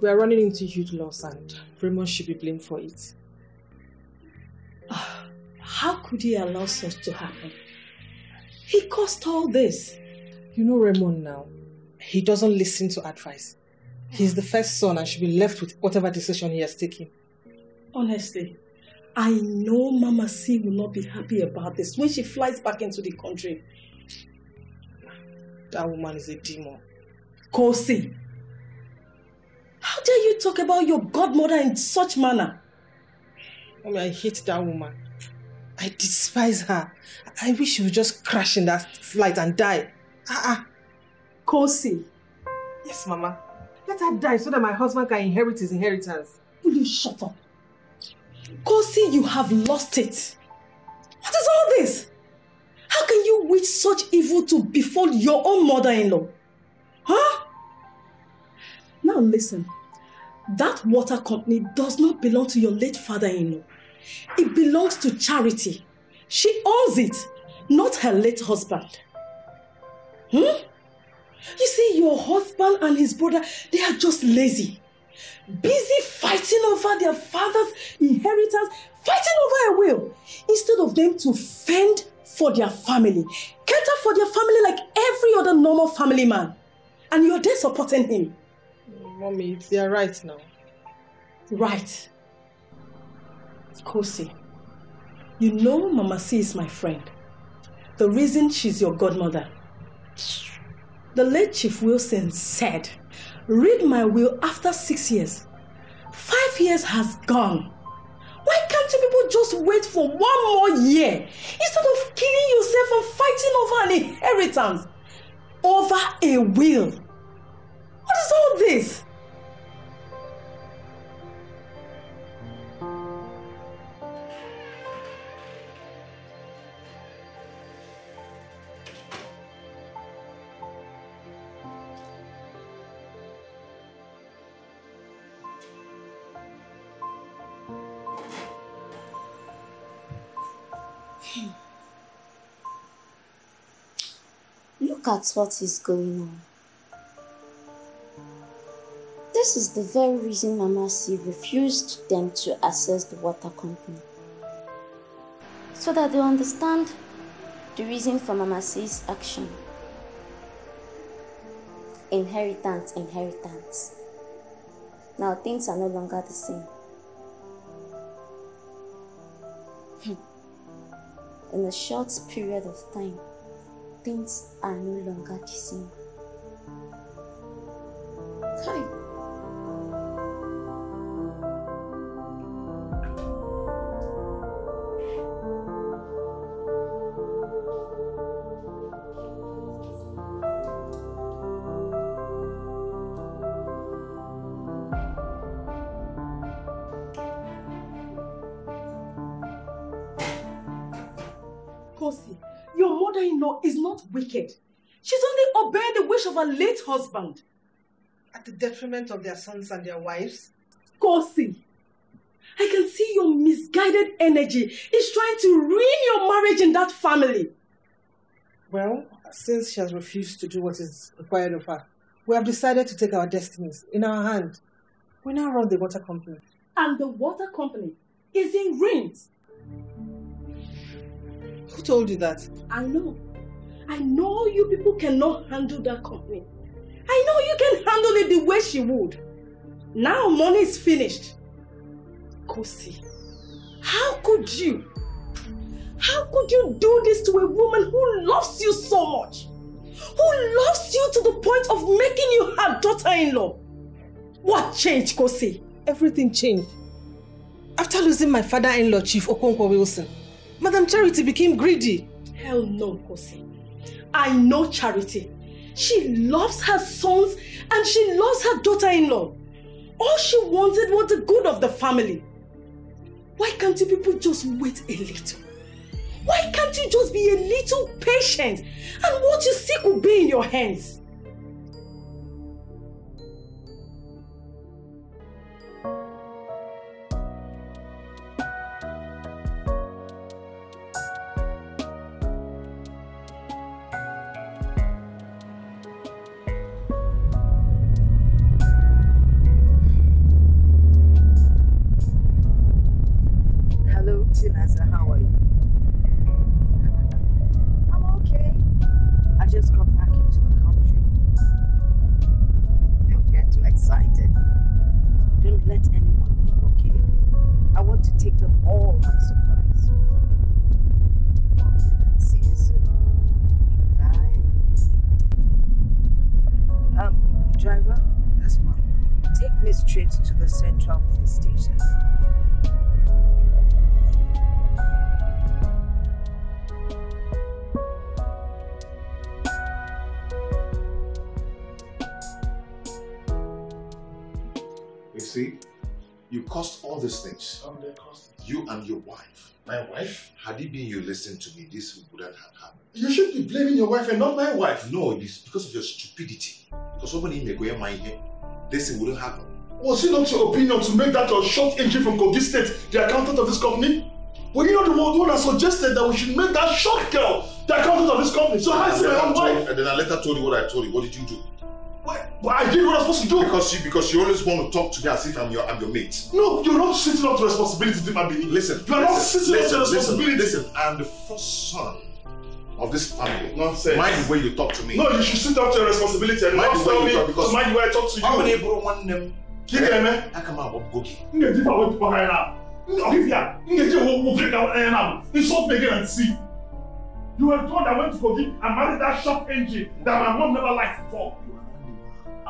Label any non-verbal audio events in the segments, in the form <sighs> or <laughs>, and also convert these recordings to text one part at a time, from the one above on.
We are running into huge loss and Raymond should be blamed for it. Ah, how could he allow such to happen? He caused all this. You know Raymond now. He doesn't listen to advice. He's the first son and should be left with whatever decision he has taken. Honestly, I know Mama C will not be happy about this when she flies back into the country. That woman is a demon. Kosi, how dare you talk about your godmother in such manner? Mommy, I hate that woman. I despise her. I wish she would just crash in that flight and die. Ah, ah. Kosi. Yes, Mama. Let her die so that my husband can inherit his inheritance. Will you shut up? Kosi, you have lost it. What is all this? How can you wish such evil to befall your own mother-in-law? Huh? Now listen. That water company does not belong to your late father-in-law. It belongs to Charity. She owns it, not her late husband. Hmm? You see, your husband and his brother, they are just lazy. Busy fighting over their father's inheritance, fighting over a will, instead of them to fend for their family, cater for their family like every other normal family man. And you're there supporting him. Mommy, they are right now. Right. Kosi, you know Mama C is my friend. The reason she's your godmother. The late Chief Wilson said, read my will after six years. Five years has gone. Why can't you people just wait for one more year instead of killing yourself and fighting over an inheritance? Over a will. What is all this? Hmm. Look at what is going on. This is the very reason Mama C refused them to access the water company. So that they understand the reason for Mama C's action. Inheritance, inheritance. Now things are no longer the same. <laughs> In a short period of time, things are no longer the same. Hi. Late husband. At the detriment of their sons and their wives? Kosi, I can see your misguided energy is trying to ruin your marriage in that family. Well, since she has refused to do what is required of her, we have decided to take our destinies in our hand. We now run the water company. And the water company is in ruins. Who told you that? I know. I know you people cannot handle that company. I know you can handle it the way she would. Now money is finished. Kosi, how could you? How could you do this to a woman who loves you so much? Who loves you to the point of making you her daughter-in-law? What changed, Kosi? Everything changed. After losing my father-in-law, Chief Okonkwo Wilson, Madam Charity became greedy. Hell no, Kosi. I know Charity. She loves her sons and she loves her daughter-in-law. All she wanted was the good of the family. Why can't you people just wait a little? Why can't you just be a little patient and what you seek will be in your hands? Driver, Yes, ma'am. take me straight to the central police station. You see, you caused all these things. You and your wife. My wife? Had it been you listened to me, this wouldn't have happened. You should be blaming your wife and not my wife. No, it is because of your stupidity. Because somebody may go in my head. This wouldn't happen. Was it not your opinion to make that your short entry from Kogi State the accountant of this company? Were you not the one, the one that suggested that we should make that short girl the accountant of this company? So how is it my I own told, wife? and then I later told you what I told you. What did you do? Why? Why I did what I was supposed to do. Because you because you always want to talk to me as if I'm your I'm your mate. No, you're not sitting up to responsibility, Dimabini. Listen, You are not listen, sitting up to responsibility. listen, listen. I'm the first son of this family. Nonsense. Mind the way you talk to me. No, you should sit up to your responsibility and Mind not tell me because mind the way I talk to you. How many bro one them? Kike me. I come out of Gogi. Nge di fa wetu kwa na. Olivia, nge je wo wo break down na. Insult me again and see. You were the one that went to Kogi and married that shop engine that my mom never liked before.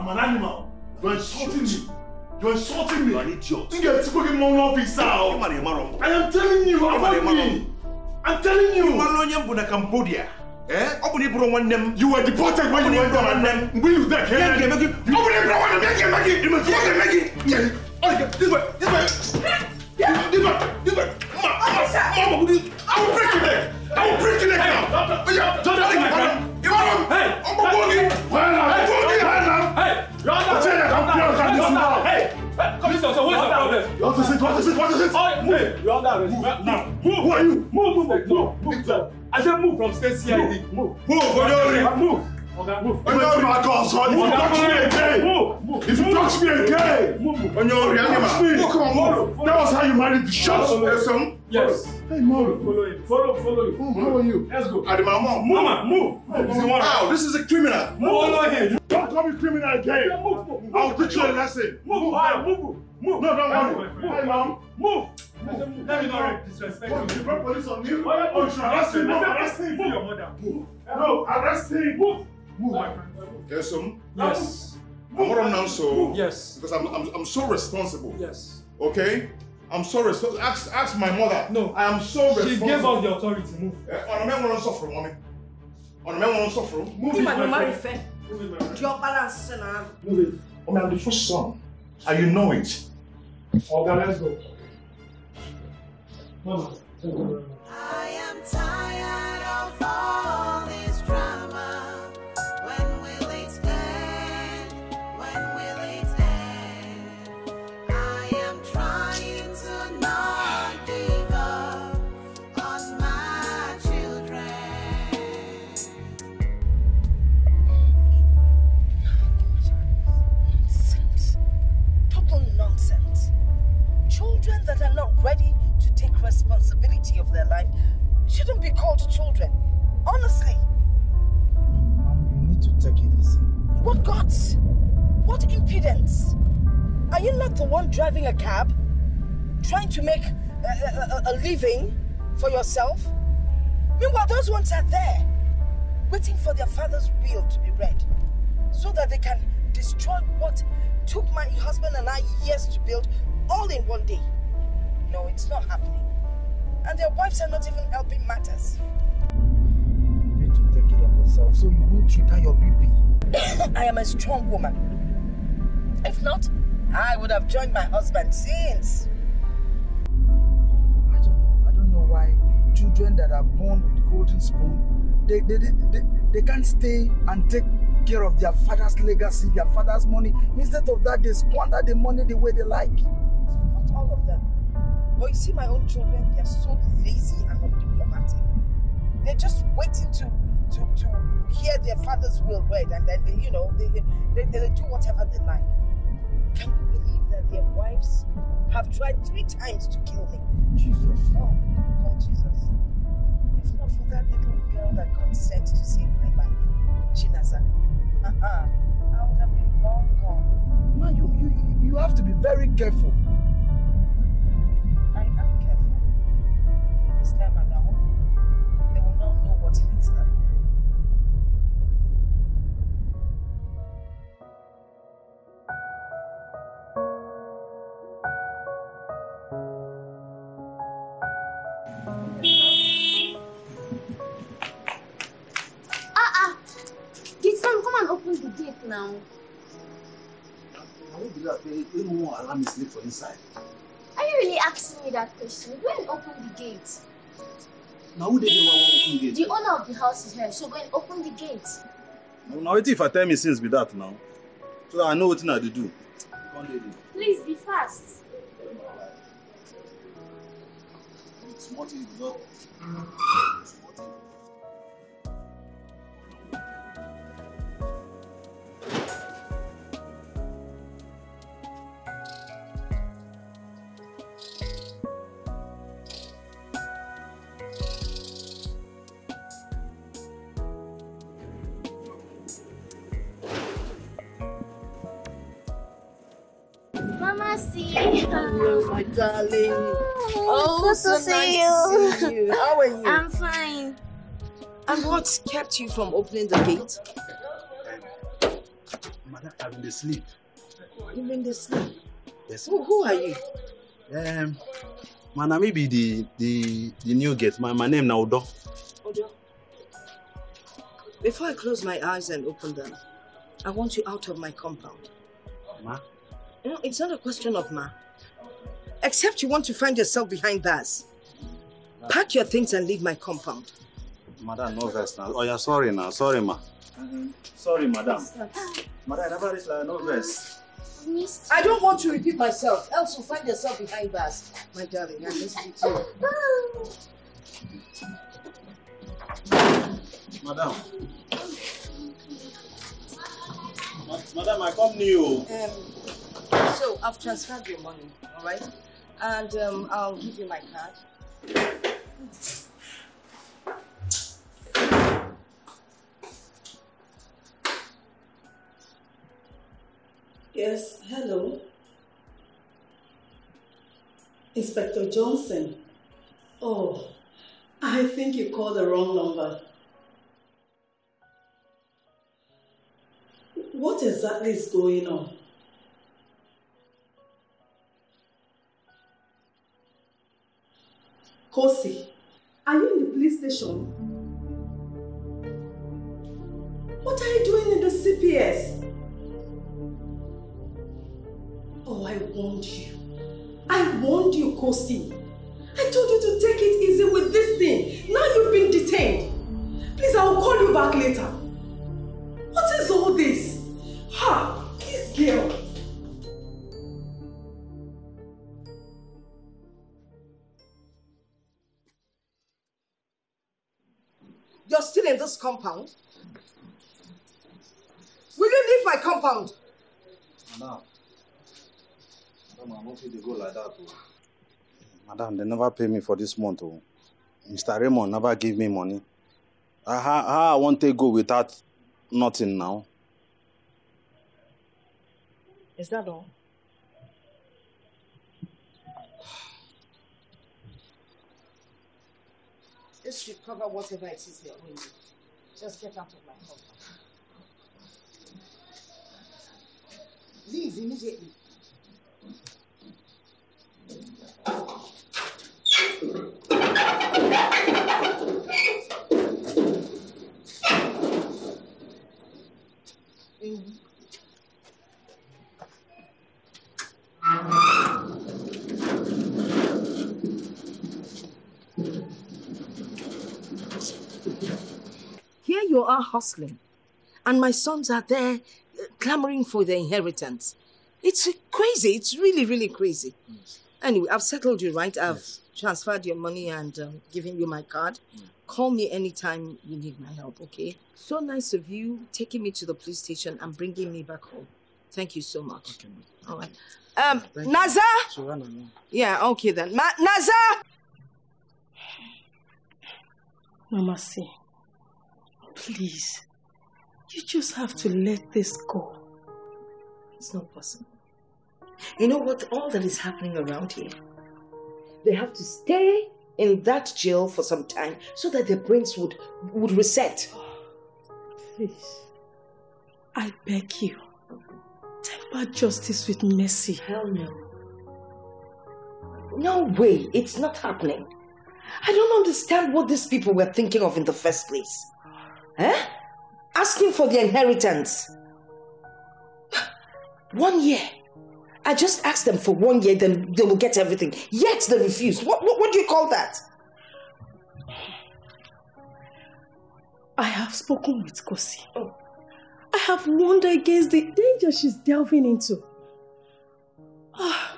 I'm an animal. You're insulting me. You're insulting me. You are an idiot. Nge ti Kogi mom no office You now. man, you man. I am telling you, avoid man. me. I'm telling you. Mmanụ onye mbụ na Cambodia. Eh? Ọ bụ na ị bụrụ nwanne m. You were deported when you went there, my friend. When you there, Ihe m ga-eme gị. Ọ bụ na ị bụrụ nwanne m, ihe m ga-eme gị. Ihe m ga-eme gị. Yes. Okay, this way, this way. This way, this way. Ma, ma, ma, ma, this- I will break your leg. I will your leg now. Oh, yeah. Don't do it, my Hey, friend. you want him? Hey. I'm go again. Well, Hey, go again. well, now. Hey, you're under What's arrest. it? I'm You're clear on this now. Hey, hey, Commissioner, so what's the problem? What is it? What is it? What is it? Oh, move. You're under arrest. Move now. Move. Who are you? Move, move, move, move, move. I said move from state CID. Move. Who? Onyori. Move. Okay, move. Onyori, my God, son. If you touch me again, Move, move. if you touch me again, Move, move. Onyori, animal. Oh, come on, move. That was how you married the shot. Yes. Yes. Hey, Moro. Follow him. Follow, follow him. Oh, how are you? Let's go. Ademama. Mama, move. This is one. This is a criminal. Follow him. Don't call me criminal again. Move, move, I'll teach you a lesson. Move, move, move, move. Move. No, don't worry. Move. Hi, mom. Move. Move. Let me not disrespect you. you brought police on me? Oh, Oh, you should arrest him. No, I said, arrest him. Move your mother. Move. No, arrest him. Move. Move, my friend. Yes, um. Yes. I'm what now, so. Yes. Because I'm, I'm, I'm so responsible. Yes. Okay? I'm so responsible. Ask, ask my mother. No. I am so She responsible. gave us the authority. Move. On a man won't suffer, mommy. On a man won't suffer. Move it, Ima no my friend. Move it, my friend. Your balance na. Move it. I mean, I'm the first son. And you know it. Oga, let's go. Mama. Of their life shouldn't be called children. Honestly. Mom, you need to take it easy. What guts? What impudence? Are you not the one driving a cab? Trying to make a, a- a- a living for yourself? Meanwhile, those ones are there, waiting for their father's will to be read, so that they can destroy what took my husband and I years to build all in one day. No, it's not happening. And their wives are not even helping matters. You need to take it on yourself so you won't trigger your BP. <coughs> I am a strong woman. If not, I would have joined my husband since. I don't know. I don't know why children that are born with golden spoon, they, they, they, they, they can't stay and take care of their father's legacy, their father's money. Instead of that, they squander the money the way they like. But you see, my own children, they are so lazy and undiplomatic. They're just waiting to to, to hear their father's will read, and then they, you know, they, they, they, do whatever they like. Can you believe that their wives have tried three times to kill me? Jesus. Oh, God, Jesus. If not for that little girl that God sent to save my life, Chinaza, uh-huh, I would have been long gone. Man, you, you, you have to be very careful. This time around, they will not know what hit them. Ah ah! Gitson, come and open the gate now. I won't be that way. Even more alarm is late for inside. Are you really asking me that question? Go and open the gate. Now who dey dey wan open gate? The owner of the house is here, so go and open the gate. Now wetin if I tell me since be that now? So that I know wetin I dey do. Come dey there. Please be fast. Small thing you go see. Hello, my darling. Oh, good so to see nice you. to see you. How are you? I'm fine. And what kept you from opening the gate? Madam, I've been dey sleep. You've been asleep. Yes. Who, who are you? Um, my name be the the the new gate. My my name na Odo. Ojo. Before I close my eyes and open them, I want you out of my compound. Ma, No, it's not a question of ma. Except you want to find yourself behind bars. Pack your things and leave my compound. madam no vex na. Oh yeah, sorry na. Sorry ma. Sorry madam. Madam, I never reach like no vex. Missed. I don't want to repeat myself, else you'll find yourself behind bars. My darling, I miss you too. Madam. Ma- Madam, I come new. Um, so I've transferred your money, all right? And um, I'll give you my card. Yes, hello. Inspector Johnson. Oh, I think you called the wrong number. What exactly is going on? Kosi, are you in the police station? What are you doing in the CPS? Oh, I warned you. I warned you, Kosi. I told you to take it easy with this thing. Now you've been detained. Please, I will call you back later. You're still in this compound? Will you leave my compound? Madam. Madam, I no fit dey go like that o. Madam, they never pay me for this month o. Mr. Raymond never give me money. Ah, How, how I wan take go without nothing now? Is that all? This should cover whatever it is they're you. Just get out of my compound. Leave immediately. Are hustling, and my sons are there uh, clamoring for their inheritance. It's crazy. It's really, really crazy. Anyway, I've settled you, right? I've transferred your money and um, given you my card. Call me anytime you need my help, okay? So nice of you taking me to the police station and bringing me back home. Thank you so much. All right. Um, Naza? Yeah, okay then. Ma- Naza! Mama, see. Please. You just have to let this go. It's not possible. You know what? All that is happening around here, they have to stay in that jail for some time so that their brains would, would reset. Please, I beg you, temper justice with mercy. Hell no. No way, it's not happening. I don't understand what these people were thinking of in the first place. Eh? Asking for the inheritance. One year. I just asked them for one year, then they will get everything. Yet they refused. What, what, what do you call that? I have spoken with Kosi. I have warned her against the danger she's delving into. Ah,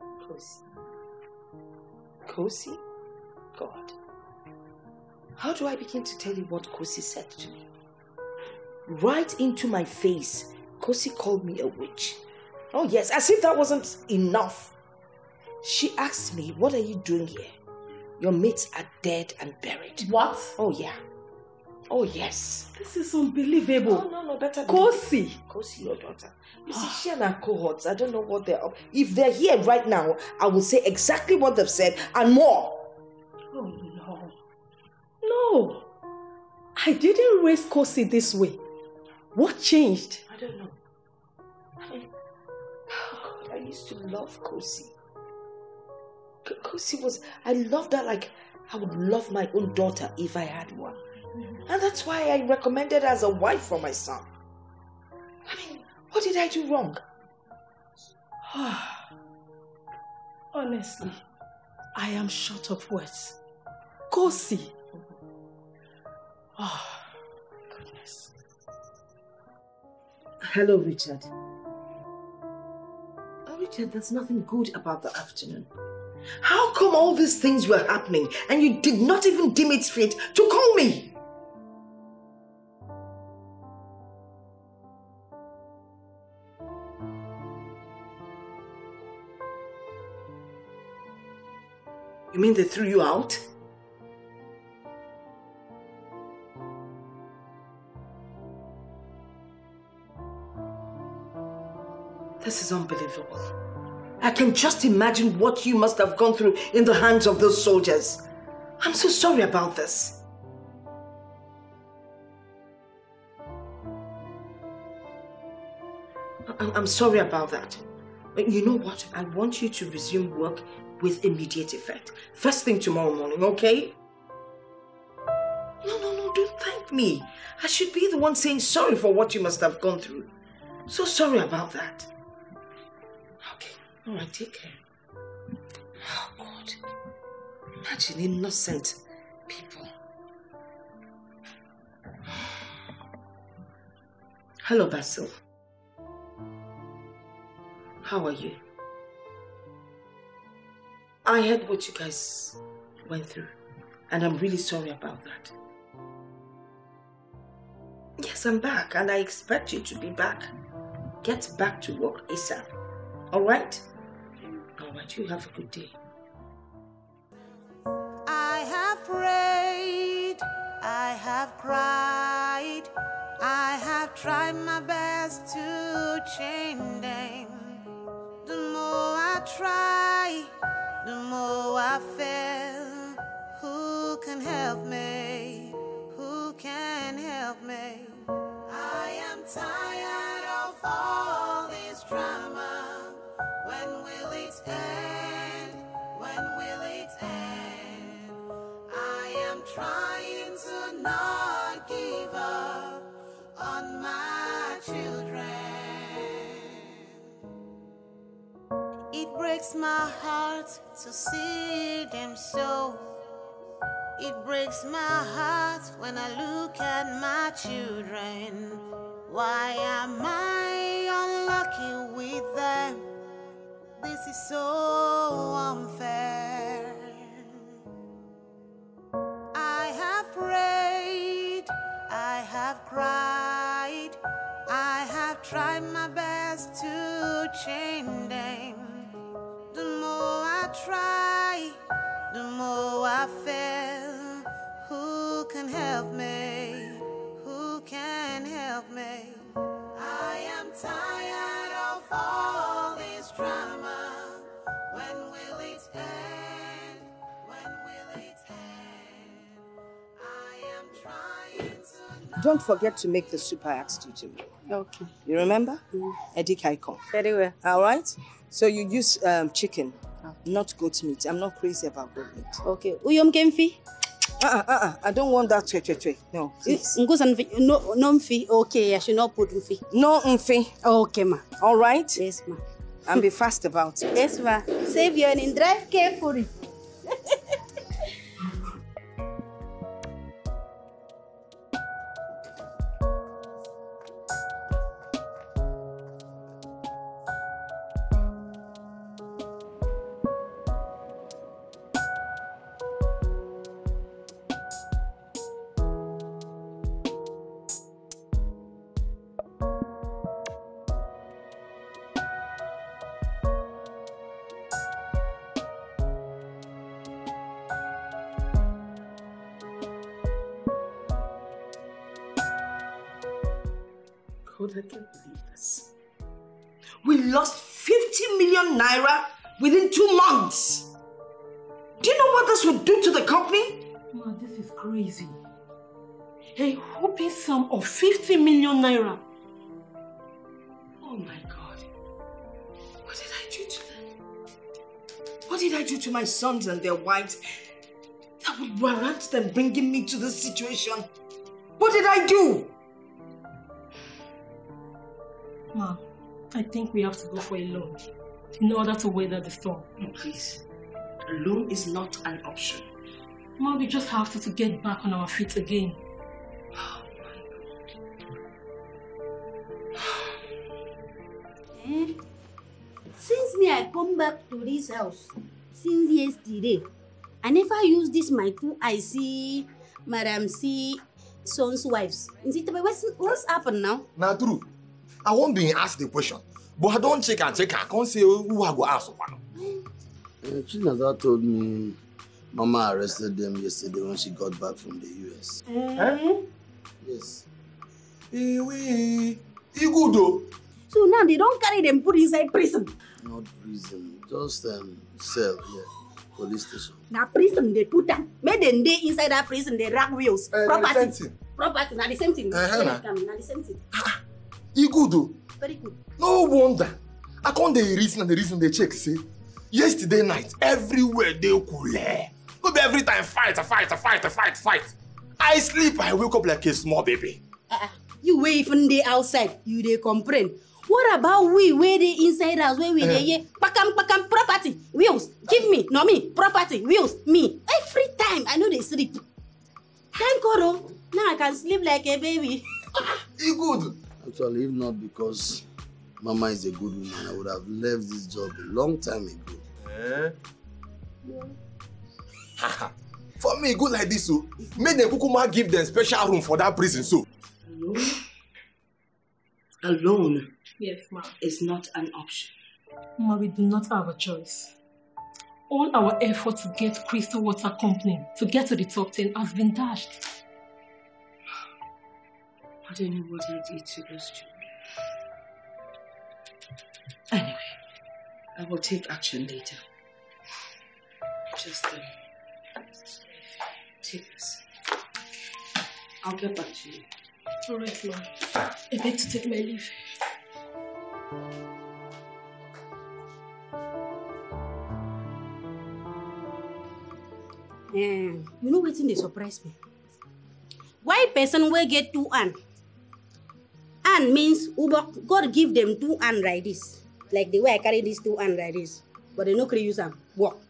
Kosi. Kosi? How do I begin to tell you what Kosi said to me? Right into my face, Kosi called me a witch. Oh, yes, as if that wasn't enough. She asked me, What are you doing here? Your mates are dead and buried. What? Oh, yeah. Oh, yes. This is unbelievable. Oh, no, no, better than Kosi. Kosi, your daughter. You see, she and her cohorts, I don't know what they're up. If they're here right now, I will say exactly what they've said and more. No. I didn't raise Kosi this way. What changed? I don't know. I mean, oh God, I used to love Kosi. Kosi was, I loved her like I would love my own daughter if I had one. And that's why I recommended her as a wife for my son. I mean, what did I do wrong? <sighs> Honestly, I am short of words. Kosi. Oh, <sighs> goodness. Hello, Richard. Oh, Richard, there's nothing good about the afternoon. How come all these things were happening and you did not even deem it fit to call me? You mean they threw you out? This is unbelievable. I can just imagine what you must have gone through in the hands of those soldiers. I'm so sorry about this. I- I'm sorry about that. But you know what? I want you to resume work with immediate effect. First thing tomorrow morning, okay? No, no, no, don't thank me. I should be the one saying sorry for what you must have gone through. So sorry about that. Right, take care. Oh, God. Oh, Imagine innocent people. Hello, Basil. How are you? I heard what you guys went through, and I'm really sorry about that. Yes, I'm back, and I expect you to be back. Get back to work ASAP. All right? Right, you have a good day. I have prayed, I have cried, I have tried my best to change them. The more I try, the more I fail. Who can help me? Who can help me? I am tired of all this drama. When will it end? When will it end? I am trying to not give up on my children. It breaks my heart to see them so. It breaks my heart when I look at my children. Why am I unlucky with them? This is so unfair. I have prayed, I have cried, I have tried my best to change them. The more I try, the more I fail. Who can help me? Who can help me? I am tired don't forget to make the soup I asked you to make. Okay. You remember? Mm. Edikaikong. Very well. All right? So you use um, chicken, not goat meat. I'm not crazy about goat meat. Okay. Uyom kemfi? Uh-uh, uh-uh. I don't want that twe, twe, twe. No, please. Ngosa mfi, no, no mfi. Okay, I should not put mfi. No mfi. Okay, ma. All right? Yes, ma. And be fast about it. Yes, ma. Save your and drive carefully. Crazy. A whooping sum of 50 million naira. Oh my God. What did I do to them? What did I do to my sons and their wives that would warrant them bringing me to this situation? What did I do? Ma, I think we have to go for a loan in order to weather the storm. No, please. A loan is not an option. Ma, we just have to, to get back on our feet again. Eh? Since me I come back to this house since yesterday, I never use this my two I see Madam C son's wives. Is it what's what's happened now? na true i wan bin ask the question but i don't check and check am come say who i go ask for am. Uh, Chinaza told me Mama arrested them yesterday when she got back from the US. Eh? Yes. Ewe, e good o. So now they don't carry them put inside prison. Not prison, just um, cell here, police station. Now prison they put them. Make them dey inside that prison they rag wheels. The property. Property. Now the same thing. It come, na the same thing. e good o. Very good. no wonder i come dey reason and dey reason dey check say yesterday night everywhere dey coole no be every time fight fight fight fight fight i sleep i wake up like a small baby. Uh, you wey even dey outside you dey complain what about we wey dey inside house wey we dey hear kpakam kpakam property wheels give me no me property wheels me every time i no dey sleep thank god o now i can sleep like a baby. <laughs> e good. Actually, if not because Mama is a good woman, I would have left this job a long time ago. Eh? For me good like this o make dem kukuma give them special room for that prison so. Alone Alone? Yes, ma. is not an option. Ma, we do not have a choice. All our effort to get Crystal Water Company to get to the top 10 has been dashed. I don't know what I did to those children. Anyway, I will take action later. Just um, take this. I'll get back to you. All right, ma. I beg to take my leave. Eh, you know wetin dey surprise me why person wey get two hand hand means ubok god give them two hand like this like the way i carry this two hand like this but they no gree use am work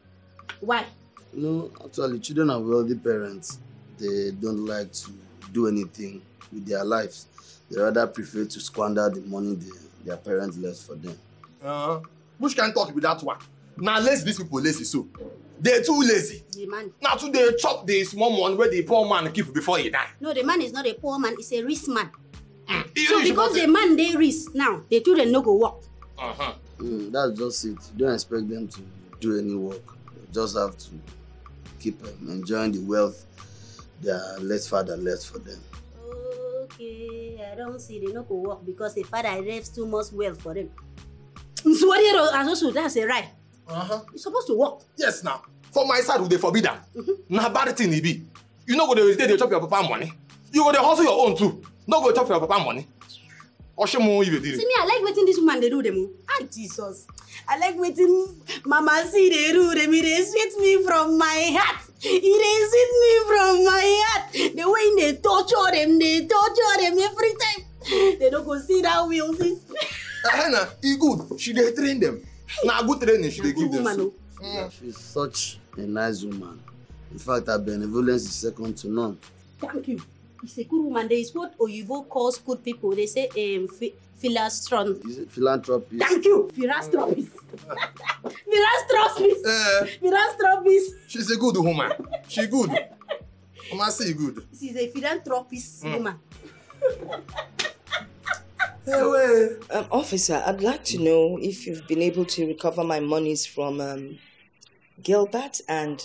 why You know, actually, children of wealthy parents, they don't like to do anything with their lives. They rather prefer to squander the money they, their parents left for them. Uh, which kind talk be that one na lazy these people lazy so dey too lazy the man na to dey chop the small money wey the poor man keep before he die. no the man is not a poor man he's a rich man He so because the man dey rich now the children no go work Uh-huh. Mm, that's just it. You don't expect them to do any work. You just have to keep um, enjoying the wealth their late father left for them. okay i don see they no go work because the father left too much wealth for them. Nsuwariero asoso that's a right. Uh-huh. you suppose to work. Yes na for my side we dey forbid am na bad thing e be. You no go dey dey dey chop your papa money. You go dey hustle your own too. No go chop your papa money. Oshimu you dey See me, I like wetin this woman dey do dem o. Ah Jesus. I like wetin Mama C dey do dem. E dey sweet me from my heart. E dey sweet me from my heart. The way e dey torture dem, dey torture dem every time. They no go see that wheel sis. Eh na, e good. She dey train them. Na good training she dey give them. woman o. She's such a nice woman. In fact, her benevolence is second to none. Thank you. He's a good woman. There is what Oyibo calls good people. They say um, phi- philastron. Is it philanthropist? Thank you. Philanthropist. <laughs> Philanthropist. Eh, Philanthropist. she's a good woman. She good. Mama say e good. She's a philanthropist Mm. woman. <laughs> Um, officer, I'd like to know if you've been able to recover my monies from um, Gilbert and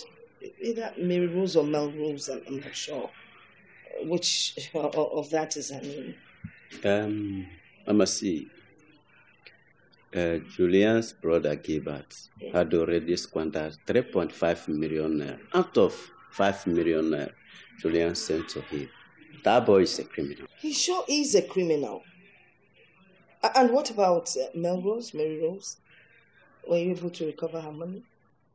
either Mary Rose or Mel Rose. I'm, I'm not sure which of that is her name. Um, Mama C, uh, Julian's brother Gilbert had already squandered 3.5 million naira. Out of 5 million naira, Julian sent to him. That boy is a criminal. He sure is a criminal. And what about uh, Melrose, Mary Rose? Were you able to recover her money?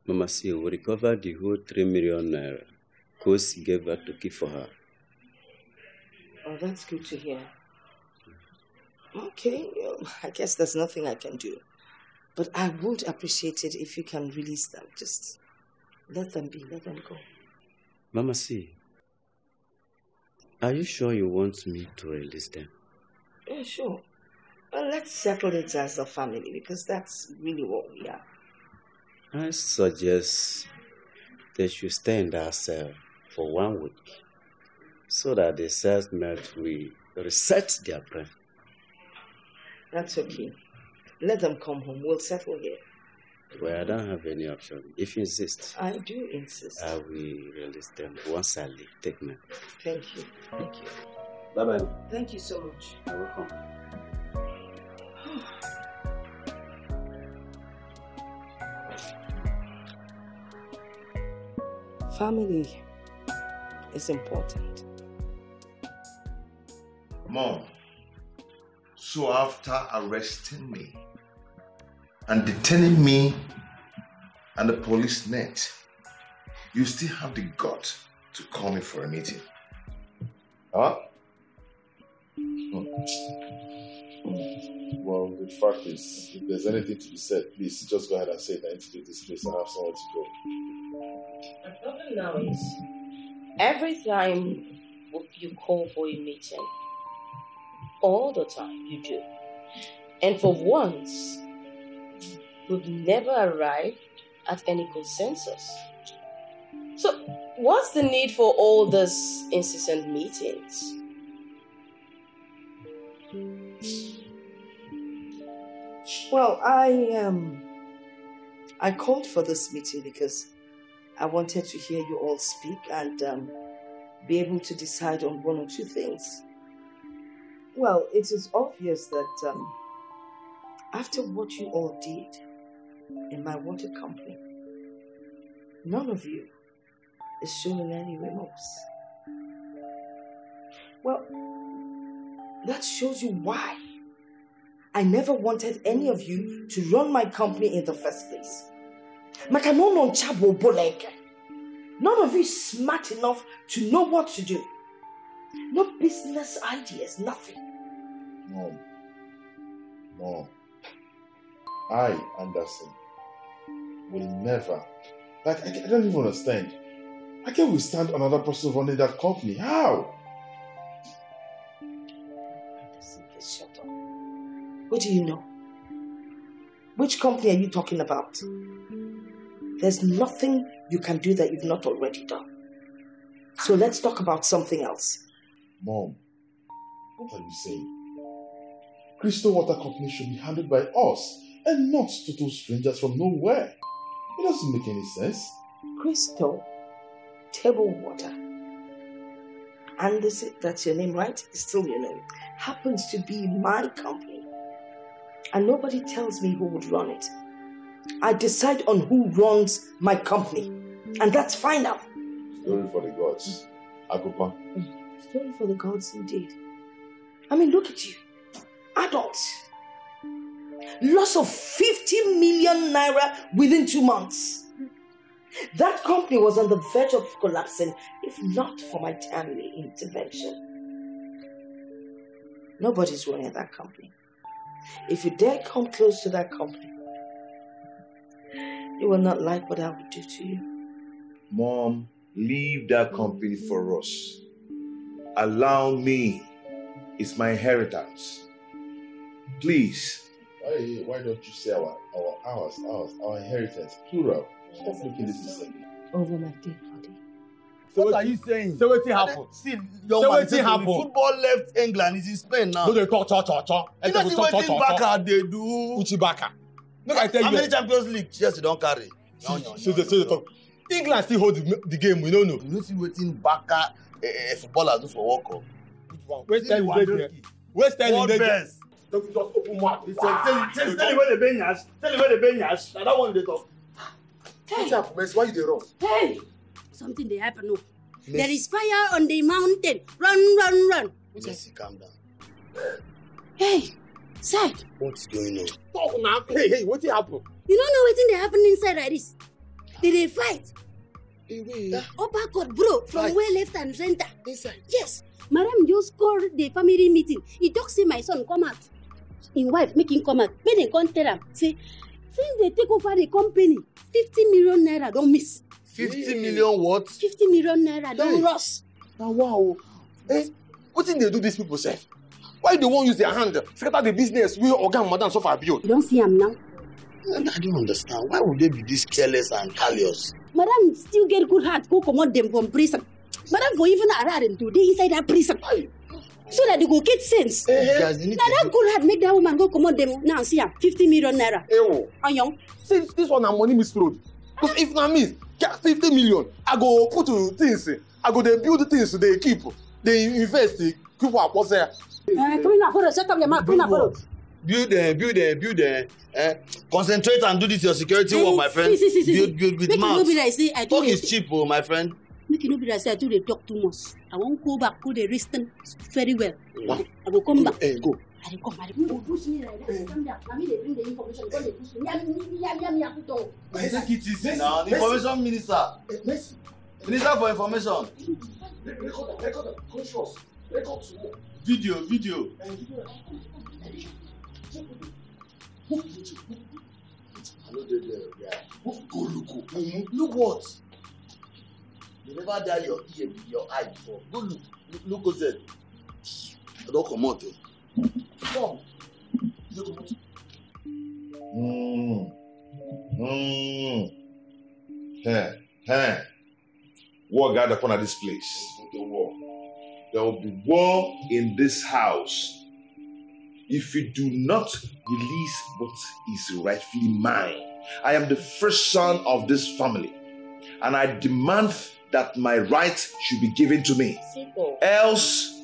Mama C, we recovered the whole 3 million naira. Kosi gave her to keep for her. Oh, that's good to hear. Okay, <laughs> I guess there's nothing I can do. But I would appreciate it if you can release them. Just let them be, let them go. Mama C, are you sure you want me to release them? Yeah, sure. Well, let's settle it as a family because that's really what we are. I suggest they should stay in that uh, cell for one week so that the cells mate will reset their brain. That's okay. Let them come home. We'll settle here. Well, I don't have any option. If you insist, I do insist. I will release them once I leave. Take me. Thank you. Thank you. Bye bye. Thank you so much. You're welcome. <sighs> Family is important. Mom, so after arresting me and detaining me and the police net, you still have the gut to call me for a meeting. Huh? Hmm. Well, the fact is, if there's anything to be said, please just go ahead and say it. I need to leave this place. I have somewhere to go. The problem now is every time you call for a meeting, all the time you do. And for once, we've never arrived at any consensus. So, what's the need for all these incessant meetings? Well, I um I called for this meeting because I wanted to hear you all speak and um, be able to decide on one or two things. Well, it is obvious that um, after what you all did in my water company, none of you is showing any remorse. Well, that shows you why I never wanted any of you to run my company in the first place. None of you is smart enough to know what to do. No business ideas, nothing. Mom. Mom. I, Anderson, will never. Like, I, I don't even understand. I can't withstand another person running that company. How? Please shut up. What do you know? Which company are you talking about? There's nothing you can do that you've not already done. So let's talk about something else. Mom, what are you saying? Crystal Water Company should be handled by us and not total strangers from nowhere. It doesn't make any sense. Crystal Table Water. And this, is that's your name, right? It's still your name. Happens to be my company. And nobody tells me who would run it. I decide on who runs my company. And that's final. Glory for the gods. Agopa, mm. Story for the gods indeed. I mean, look at you. Adults. Loss of 50 million naira within two months. That company was on the verge of collapsing if not for my timely intervention. Nobody's running that company. If you dare come close to that company, you will not like what I will do to you. Mom, leave that company for us. Allow me. It's my inheritance. Please. Why, why don't you say our our ours, ours, our inheritance, plural? Stop making this the same. Over my dead body. So what are you saying? So wetin happen? See, So your man wetin happen? football left England is in Spain now. No dey talk talk talk talk. You know see wetin Baka dey do? Uchi Baka. Make I tell How you. many Champions League Chelsea don carry? So so so dey talk. England still hold the, the game we no know. You know see wetin Baka eh, eh, footballers do for World Cup? Wait you dey there. Wait till you dey there. Best. Just just open mouth. Tell tell tell tell you where the Benyas. Tell you where the Benyas. Na that one dey talk. Hey. Wetin happen? Mercy, why you dey run? Hey! Something they happen. No. There is fire on the mountain. Run, run, run. Mercy, calm down. Hey, sir, What's going on? Talk now. Hey hey, wetin happen? you don't know wetin dey happen inside like this. They dey fight. Wait. Upper court bro from Fight. where left and center. Inside. Yes. Madam just call the family meeting. He talk say my son come out. Him wife make him come out. Make dem come tell am say since they take over the company, fifty million naira don miss. Fifty million what? Fifty million naira don Hey. loss. Na wow. Eh, wetin dey do dis people sef? Why they wan use their hand scatter the business wey oga and madam suffer build? You don see am now. I don't understand. Why would they be this careless and callous? Madam still get good heart go comot dem from prison. Madam for even allow dem to dey inside that prison. So that they go get sense. They need Na that good heart make that woman go comot dem now see am fifty million naira. Ewo. Ayon. Since this one na money misroad. Because if na me get fifty million, I go put to things, I go dey build things dey keep, dey invest, keep for akpose. Eh, come na photo, shut up your mouth, come na photo. build uh, build uh, build uh, uh, concentrate and do this your security work my friend See, see, see, see, build build with mouth be like say I talk is cheap oh my friend make e no be like say I too dey talk too much. I wan go back. Go dey lis ten very well. I go come back. Eh, go. I dey come, I dey come. You go push me. Like that, calm down. Na me dey bring the information, you come dey push me. Yam, yam, yam, yam, put on. take it easy now the information minister. Minister for information. Record am, record am, conscious, record small. video video. I no dey there yeah. go look o look what you never dye your ear with your eye before go look look go there i don comot o come you go comot. Mm. Mm. Hey, hey. War gathered upon this place. The war. There will be war in this house. If you do not release what is rightfully mine, I am the first son of this family, and I demand that my rights should be given to me. Else,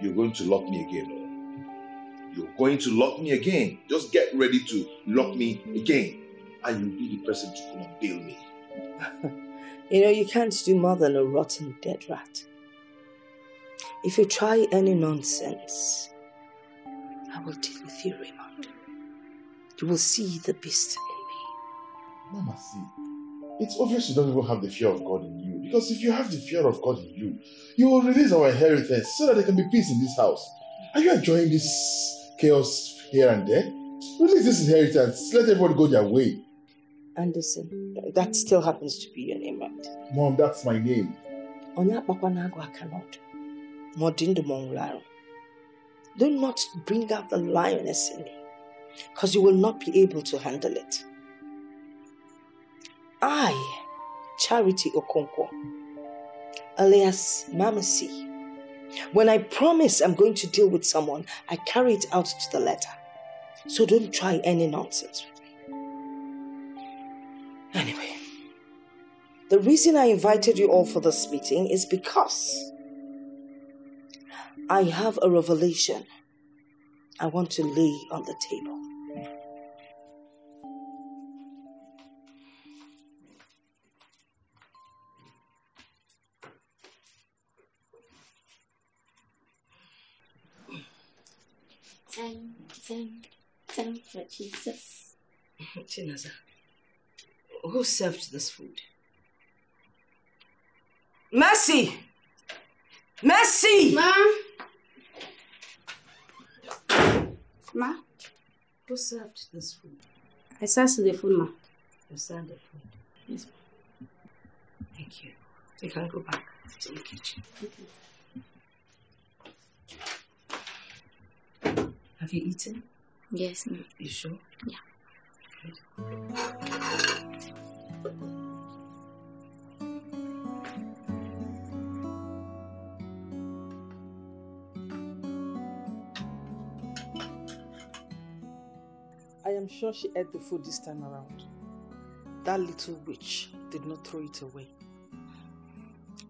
you're going to lock me again. You're going to lock me again. Just get ready to lock me again. And you'll be the person to come and bail me. <laughs> You know, you can't do more than a rotten dead rat. If you try any nonsense, I will deal with you, Raymond. You will see the beast in me. Mama, see, it's obvious you don't even have the fear of God in you. Because if you have the fear of God in you, you will release our inheritance so that there can be peace in this house. Are you enjoying this chaos here and there? Release this inheritance. Let everybody go their way. Anderson, that still happens to be your name, right? Mom, that's my name. Onye akpakwa na-agụ aka n'ọdụ, ma ọ dị ndụ ma ọ nwụrụ arụ. Do not bring out the lioness in me, because you will not be able to handle it. I, Charity Okonkwo, alias Mama C, when I promise I'm going to deal with someone, I carry it out to the letter. So don't try any nonsense with me. Anyway, the reason I invited you all for this meeting is because I have a revelation I want to lay on the table. Ten, ten, ten for Jesus. Chinaza, who served this food? Mercy! Mercy! Ma? Ma? Who served this food? I served the food, ma. You served the food. Yes, ma. Thank you. You can go back to the kitchen. Have you eaten? Yes, ma. You sure? Yeah. I am sure she ate the food this time around. That little witch did not throw it away.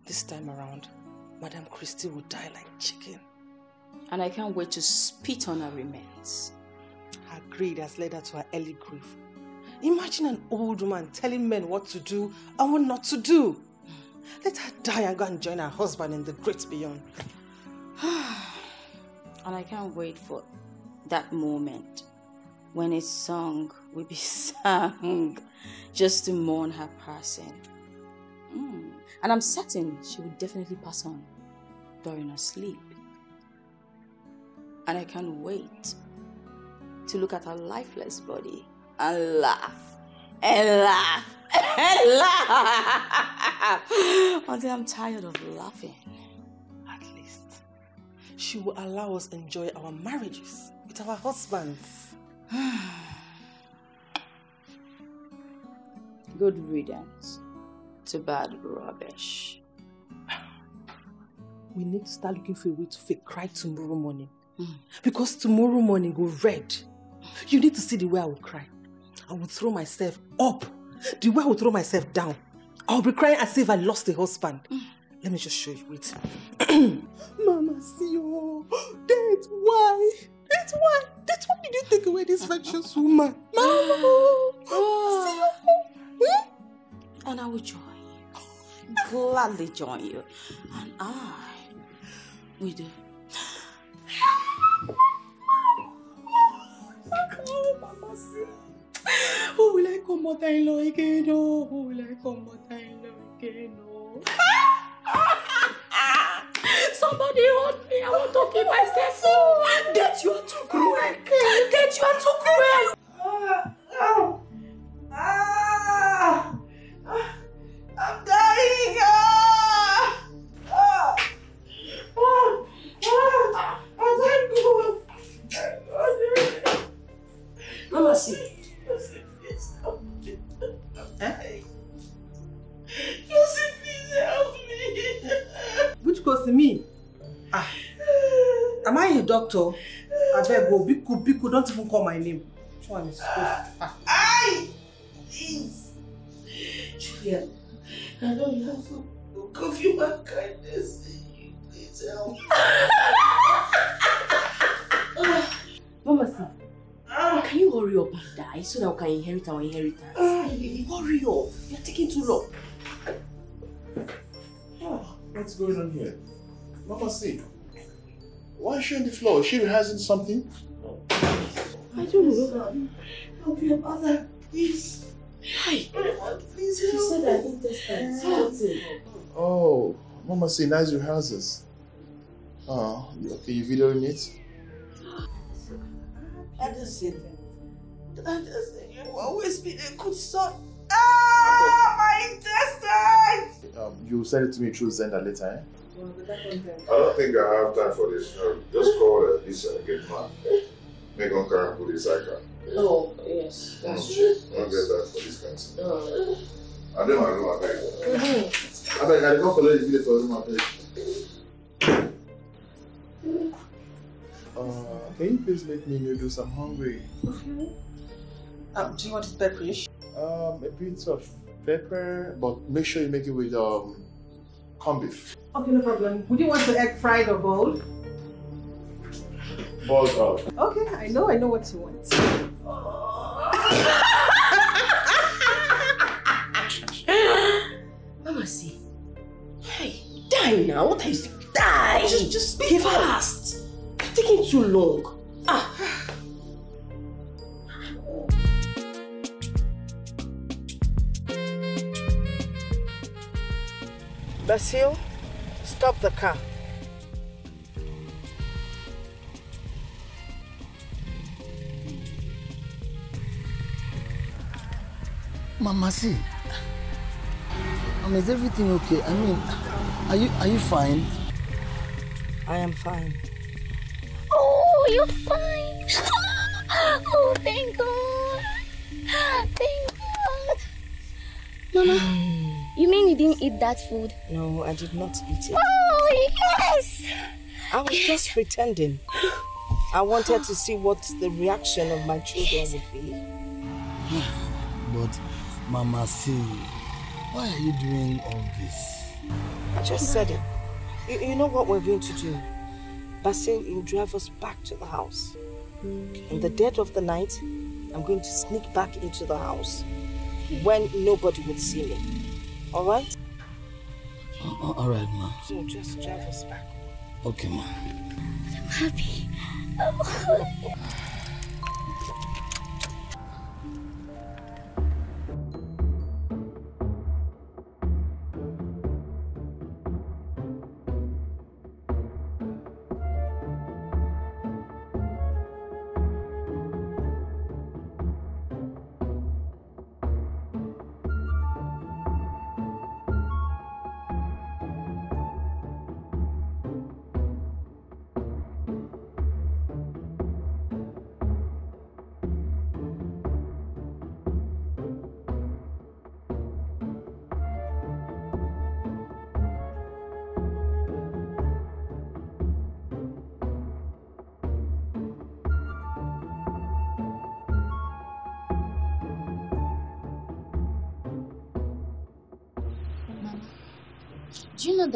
This time around, Madame Christie will die like chicken. And I can't wait to spit on her remains. Her greed has led her to her early grave. Imagine an old woman telling men what to do and what not to do. Let her die and go and join her husband in the great beyond. <sighs> And I can't wait for that moment when a song will be <laughs> sung just to mourn her passing. Mm. And I'm certain she will definitely pass on during her sleep. And I can't wait to look at her lifeless body and laugh and laugh and laugh until I'm tired of laughing. At least she will allow us enjoy our marriages with our husbands. <sighs> Good riddance to bad rubbish. <sighs> We need to start looking for a way to fake cry tomorrow morning. Because tomorrow morning go red. You need to see the way I will cry. I will throw myself up. The way I will throw myself down. I'll be crying as if I lost a husband. Let me just show you. Wait. <clears throat> Mama, see you. That's why. That's why. That's why did you take away this virtuous woman? Mama. See you. Hmm? And I will join you. Gladly join you. And I will do. Oh, who will I call mother-in-law again? Oh. Somebody me. I want to myself. Oh, that you are too cruel. That you are too cruel. Don't even call my name. Which one is supposed ah. Ay! Please. Julia, I know you have to give you my kindness. Please help. <laughs> Mama, C. Ah. Can you hurry up and die so that we can inherit our inheritance? Ah. hurry up. You're taking too long. Ah. What's going on here? Mama, C. Why is she on the floor? Is she rehearsing something? I don't know. Help your mother, please. Hi. Please She help. said her intestines. Something. Oh, Mama, C, nice rehearsals. Oh, okay, you videoing it? I just said that. I just said you always been a good son. Ah, my intestines! Um, you send it to me through Zenda later, eh? I don't think I have time for this. No, just call this uh, get man. Make on car and put this icon. Oh, yes. I That's don't true. get that for this kind of thing. Oh. I don't know, I beg. Mhm. I beg, I don't collect the video for them, I beg. Uh, can you please make me noodles? I'm hungry. Um, do you want it pepperish? Um, a bit of pepper, but make sure you make it with um, corned beef. Okay, no problem. Would you want the egg fried or boiled? Boiled up. Okay, I know, I know what you want. <laughs> Mama, C. Hey, die now. What are you saying? Die. Just, just be fast. You're taking too long. Ah. Basil, stop the car. Mama, C. I mean, is everything okay? I mean, are you are you fine? I am fine. Oh, you're fine. <laughs> oh, thank God. Thank God. Mama, hmm. you mean you didn't eat that food? No, I did not eat it. Oh, yes. I was just pretending. I wanted to see what the reaction of my children would be. <sighs> But, Mama, C, why are you doing all this? I just said it. You, you know what we're going to do? Basil, you drive us back to the house. In the dead of the night, I'm going to sneak back into the house when nobody would see me. Alright? Uh, all right, ma. So just drive us back. Okay, ma. I'm happy. Do you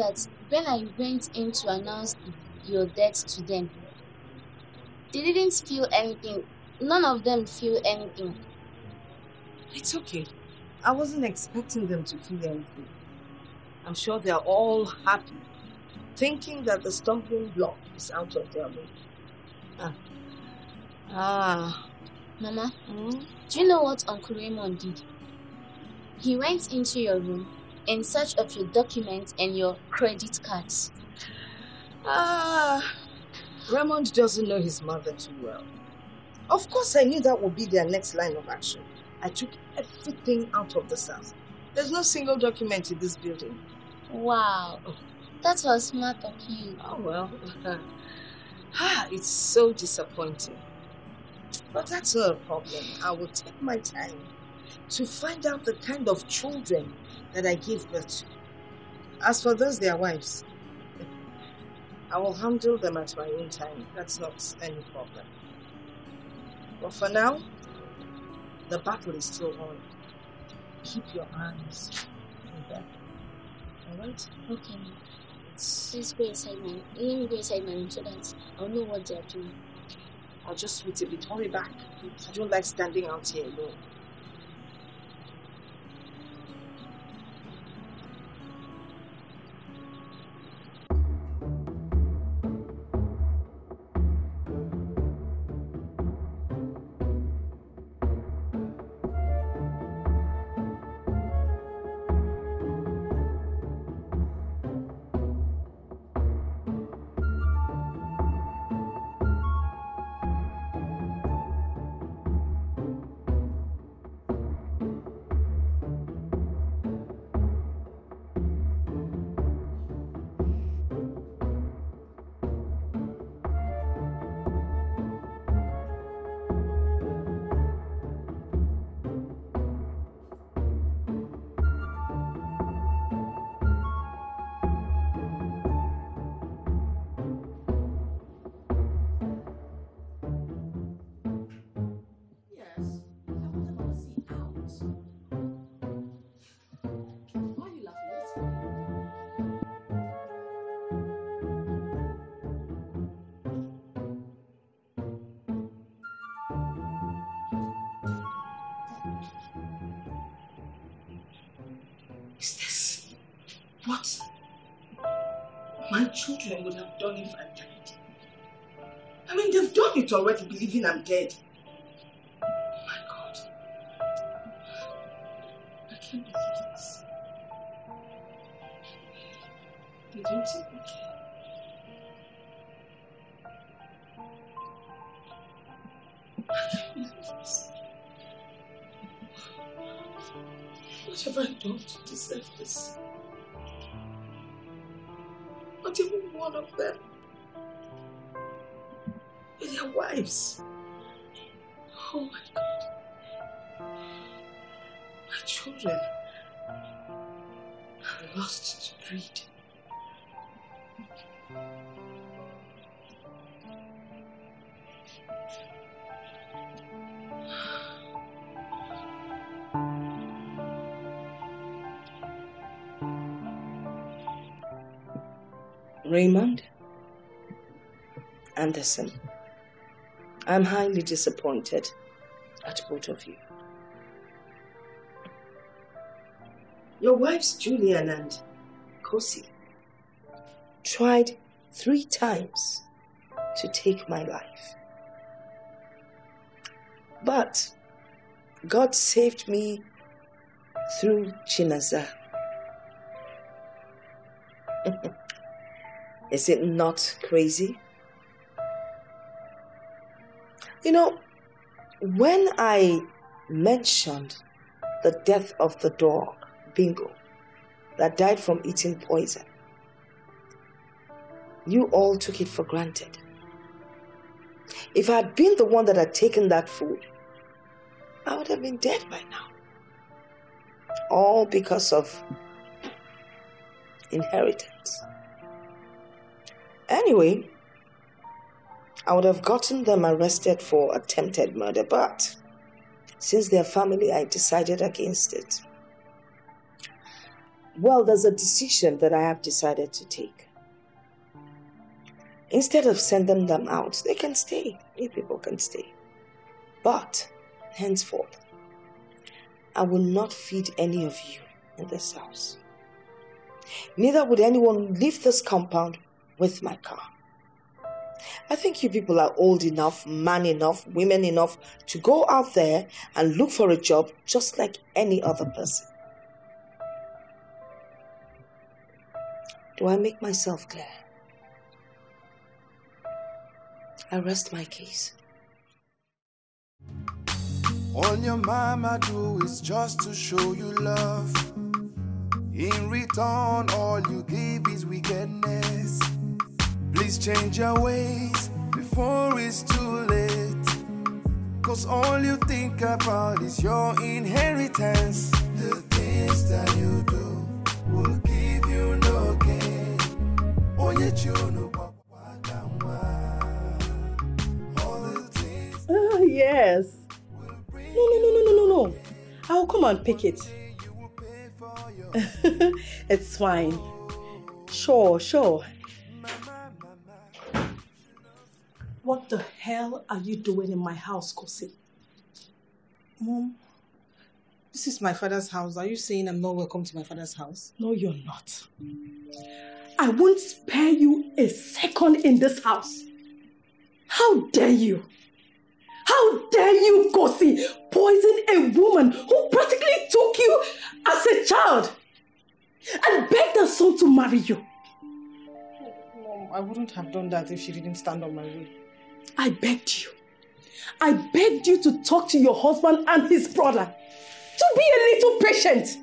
that when I went in to announce your death to them, they didn't feel anything. None of them feel anything. It's okay. I wasn't expecting them to feel anything. I'm sure they're all happy, thinking that the stumbling block is out of their way. Ah. Ah. Mama, do you know what Uncle Raymond did? He went into your room in search of your documents and your credit cards. Ah. Raymond doesn't know his mother too well. Of course, I knew that would be their next line of action. I took everything out of the house. There's no single document in this building. Wow, that was smart of you. Oh well, <laughs> ah, it's so disappointing. But that's not a problem. I will take my time to find out the kind of children that I give birth to. As for those, their wives, I will handle them at my own time. That's not any problem. But for now, the battle is still on. Keep your eyes on them. Alright? Okay, ma'am. Please go inside my let me go inside my room so that I'll know what they're doing. I'll just wait a bit. Hurry back. I don't like standing out here alone. It already, believing I'm dead. Oh my God. I can't believe this. They even care. I can't believe this. What have I done to deserve this? Not even one of them. With their wives. Oh my God. My children are lost to greed. Raymond Anderson, I'm highly disappointed at both of you. Your wives, Julian and Kosi, tried three times to take my life. But God saved me through Chinaza. <laughs> Is it not crazy? You know, when I mentioned the death of the dog, Bingo, that died from eating poison, you all took it for granted. If I had been the one that had taken that food, I would have been dead by now. All because of inheritance. Anyway, I would have gotten them arrested for attempted murder, but since they're family, I decided against it. Well, there's a decision that I have decided to take. Instead of sending them out, they can stay. You people can stay. But henceforth, I will not feed any of you in this house. Neither would anyone leave this compound with my car. I think you people are old enough, man enough, women enough to go out there and look for a job just like any other person. Do I make myself clear? I rest my case. All your mama do is just to show you love. In return, all you give is wickedness. Please change your ways before it's too late. Cause all you think about is your inheritance. The things that you do will give you no gain. Oh. Ah, yes. No, no, no, no, no, no, no. I'll come and pick it. <laughs> it's fine. Sure, sure. What the hell are you doing in my house, Kosi? Mom, this is my father's house. Are you saying I'm not welcome to my father's house? No, you're not. I won't spare you a second in this house. How dare you? How dare you, Kosi, poison a woman who practically took you as a child and begged her son to marry you? Mom, I wouldn't have done that if she didn't stand on my way. I begged you. I begged you to talk to your husband and his brother. To be a little patient.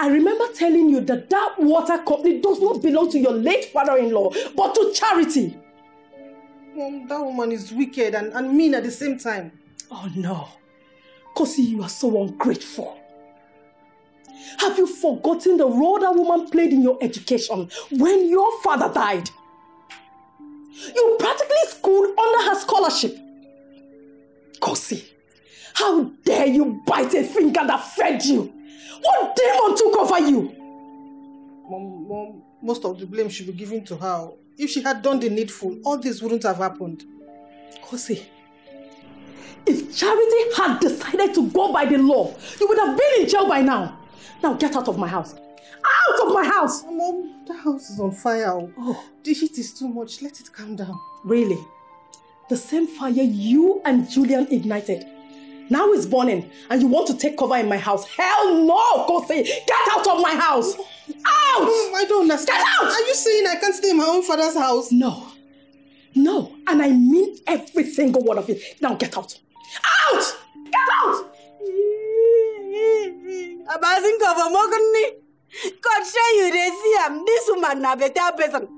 I remember telling you that that water company does not belong to your late father-in-law, but to charity. Mom, that woman is wicked and, and mean at the same time. Oh no. Kosi, you are so ungrateful. Have you forgotten the role that woman played in your education when your father died? You practically schooled under her scholarship. Kosi, how dare you bite a finger that fed you? What demon took over you? Mom, Mom, most of the blame should be given to her. If she had done the needful, all this wouldn't have happened. Kosi, if Charity had decided to go by the law, you would have been in jail by now. Now get out of my house. Out of my house! Mom, the house is on fire. Oh, oh, the heat is too much. Let it calm down. Really? The same fire you and Julian ignited. Now it's burning and you want to take cover in my house. Hell no, Kosi! Get out of my house! Out! I don't understand. Get out! Are you saying I can't stay in my own father's house? No. No. And I mean every single word of it. Now get out. Out! Get out! Abazin cover mogni. God share you dey see am. This woman na better person.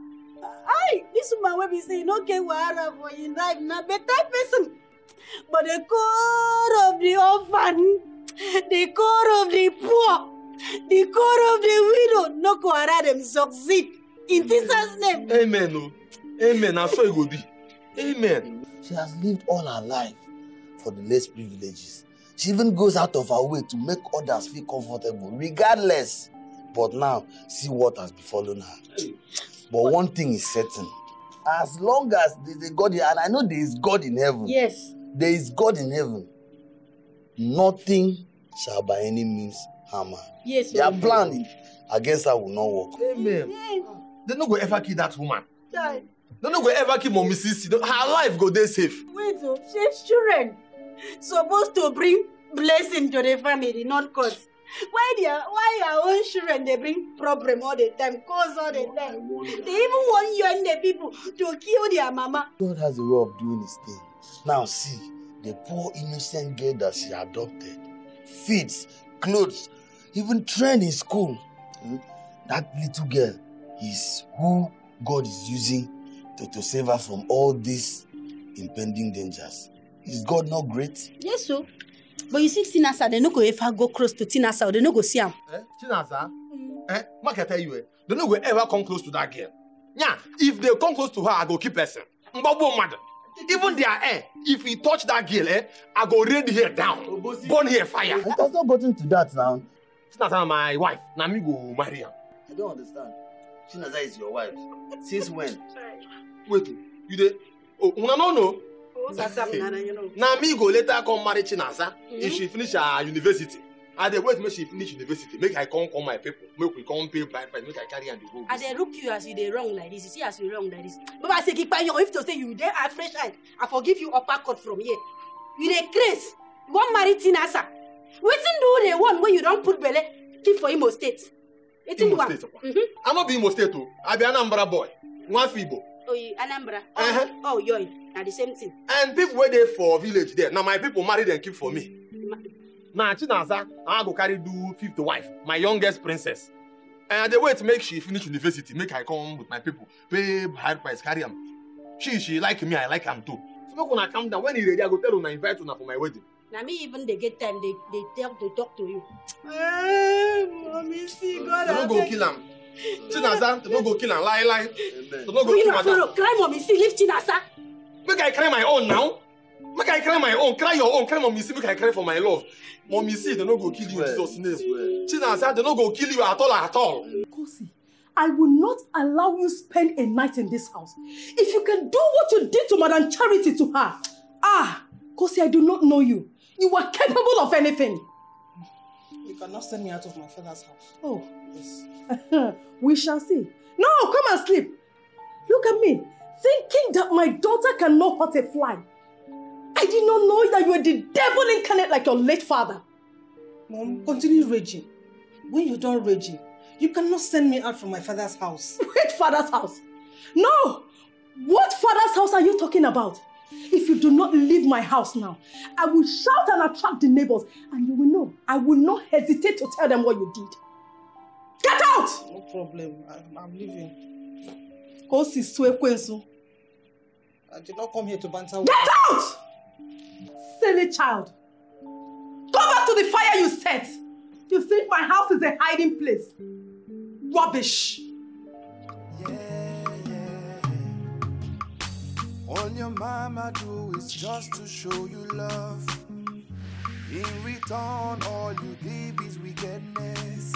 Aye, this woman wey be say no get wahala for him life na better person. But the core of the orphan, the core of the poor, the core of the widow no go allow them succeed. In Jesus' name. Amen. Oh. Amen. Na so e go be. Amen. She has lived all her life for the less privileges. She even goes out of her way to make others feel comfortable, regardless. But now, see what has befallen her. But one thing is certain. As long as there is a God, in- and I know there is God in heaven. Yes. There is God in heaven. Nothing shall by any means harm her. Yes. Their oh. plan against her will not work. Amen. They no go ever kill that woman. Die. They no go ever kill mommy sisi. Her life go dey safe. Wait, oh, she's children supposed to bring blessing to the family, not cause. <laughs> Why their why your own children they bring problem all the time, cause all the time. They even want you and the people to kill their mama. God has a way of doing his thing. Now see, the poor innocent girl that she adopted, feeds, clothes, even trained in school. hmm, That little girl is who God is using to, to save her from all these impending dangers. Is God not great? Yes, so. But you see, Tinasa, they no go ever go close to Tinasa, or they no go see am. Eh? Chinaza? Eh? Make I tell you, eh? They no go ever come close to that girl. Yeah, if they come close to her, I go keep person. Mbabo mad. Even their eh, if he touch that girl, eh, I go raid her down. Burn her fire. It has not gotten to that now. Na my wife. Na me go marry her. I don't understand. Chinaza is your wife. Since when? Wait, you dey? Oh, una no know? Na me go later come marry chinaza if she finish her university i dey wait make she finish university make i come call my people make we come pay bride price make i carry am dey go. I dey look you as you dey wrong like this. You see as you wrong like this. Baba say quiet. If to say you dey fresh eye, I forgive you uppercut from here. You dey craze. You wan marry Tinasa. Wetin do the one wey you don put belle keep for Imo State? Wetin Imo do am? State, i no be imo state o i be anambra boy nwafọ igbo Anambra. Oh, oh yoy. Na the same thing. and people wey dey for village there na my people marry dem keep for me na chinaza i go carry do fifth wife my youngest princess and i dey wait make she finish university make i come with my people pay high price carry am she she like me i like am too so make una calm down when e ready i go tell una invite una for my wedding. Na me even dey get time dey dey tell dey talk to you. Eh, mommy, see God they no go kill am <laughs> chinaza they <laughs> no go kill am lie lie they no go We kill na madam follow cry mommy see leave Tinasa. make i cry my own now make i cry my own cry your own cry mommy see make i cry for my love mommy see they no go kill you in jesus name chinaza they no go kill you at all at all. Kosi, I will not allow you spend a night in this house. If you can do what you did to Madam Charity to her, ah, Kosi, I do not know you. You were capable of anything. You cannot send me out of my father's house. Oh, Yes. <laughs> we shall see. No, come and sleep. Look at me, thinking that my daughter cannot hurt a fly. I did not know that you were the devil incarnate like your late father. Mom, continue raging. When you're done raging, you cannot send me out from my father's house. <laughs> Which father's house? No! What father's house are you talking about? If you do not leave my house now, I will shout and attract the neighbors, and you will know I will not hesitate to tell them what you did. Get out! No problem. I'm, I'm leaving. Kosi Swekwensu. I did not come here to banter with you. Get out! Silly child. Go back to the fire you set. You think my house is a hiding place? Rubbish. Yeah, yeah. All your mama do is just to show you love. In return, all you give is wickedness.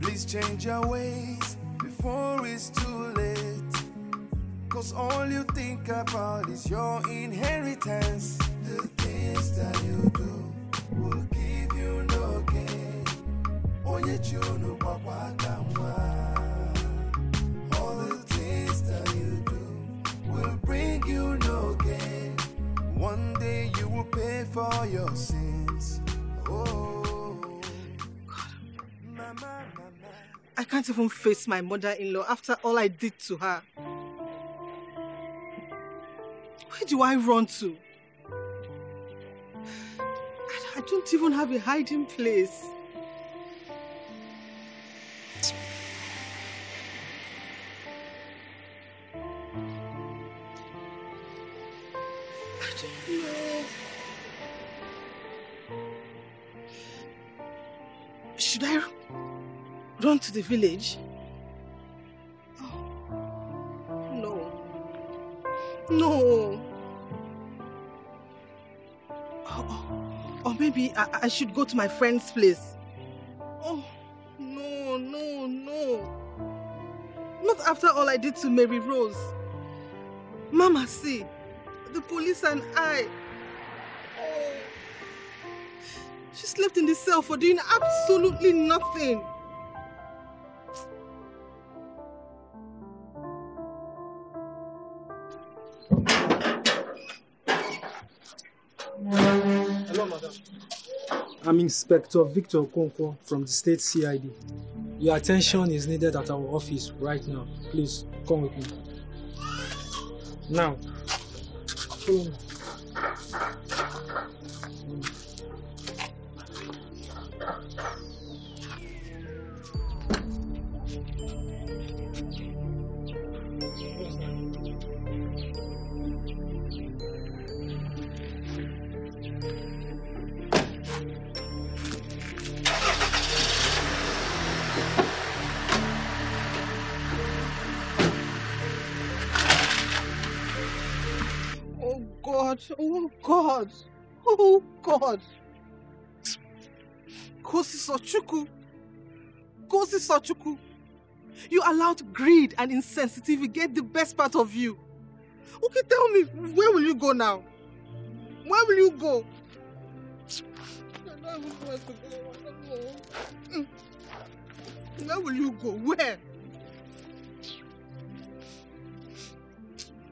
Please change your ways before it's too late. Cause all you think about is your inheritance. The things that you do will give you no gain. Onye chunu papa kamwa. All the things that you do will bring you no gain. Someday you will pay for your sins. Oh, I can't even face my mother-in-law after all I did to her. Where do I run to? I- don't even have a hiding place. Run to the village? No. No. Oh, oh, or maybe I, I should go to my friend's place. Oh, no, no, no. Not after all I did to Mary Rose. Mama, C, the police and I. Oh. She slept in the cell for doing absolutely nothing. I'm Inspector Victor Okonkwo from the State CID. Your attention is needed at our office right now. Please come with me. Now, follow me. Oh God, oh God. Kosi Sochuku, Kosi Sochuku, you allowed greed and insensitivity get the best part of you. Okay, tell me, where will you go now? Where will you go? I don't know where to go. I don't know. Where will you go? Where?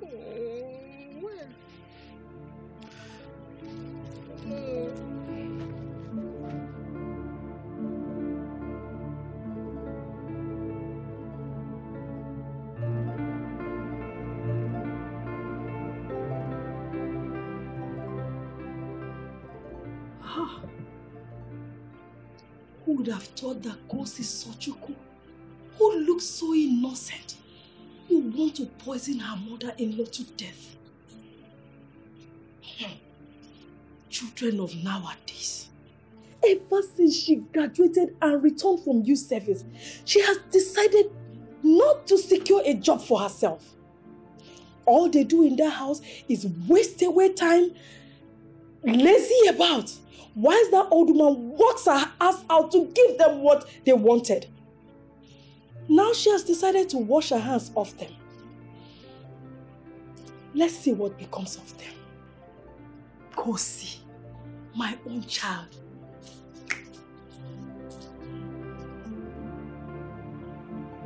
Oh, Ah. Who would have thought that Kosi Sochuku, who looks so innocent, would want to poison her mother-in-law to death? Hmm. Children of nowadays. Ever since she graduated and returned from youth service, she has decided not to secure a job for herself. All they do in that house is waste away time, lazy about, whilst that old woman works her ass out to give them what they wanted. Now she has decided to wash her hands off them. Let's see what becomes of them. Kosi, my own child.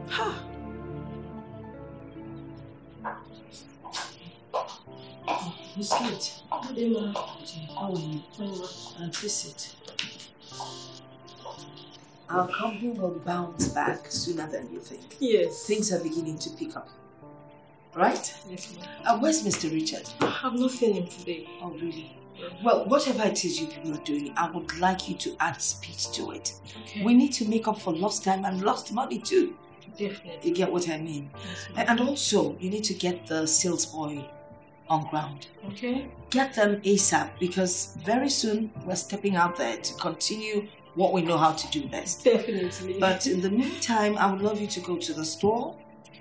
Ha! Biscuit. Ma. How are you? And visit. Our company will bounce back sooner than you think. Yes. Things are beginning to pick up. Right? Yes, ma'am. Uh, where's Mr. Richard? I have not seen him today. Oh, really? Well, whatever it is you people are doing, I would like you to add speed to it. Okay. We need to make up for lost time and lost money too. Definitely. You get what I mean? Yes, And and also, you need to get the sales boy on ground. Okay. Get them ASAP because very soon we're stepping out there to continue what we know how to do best. Definitely. But in the meantime, I would love you to go to the store,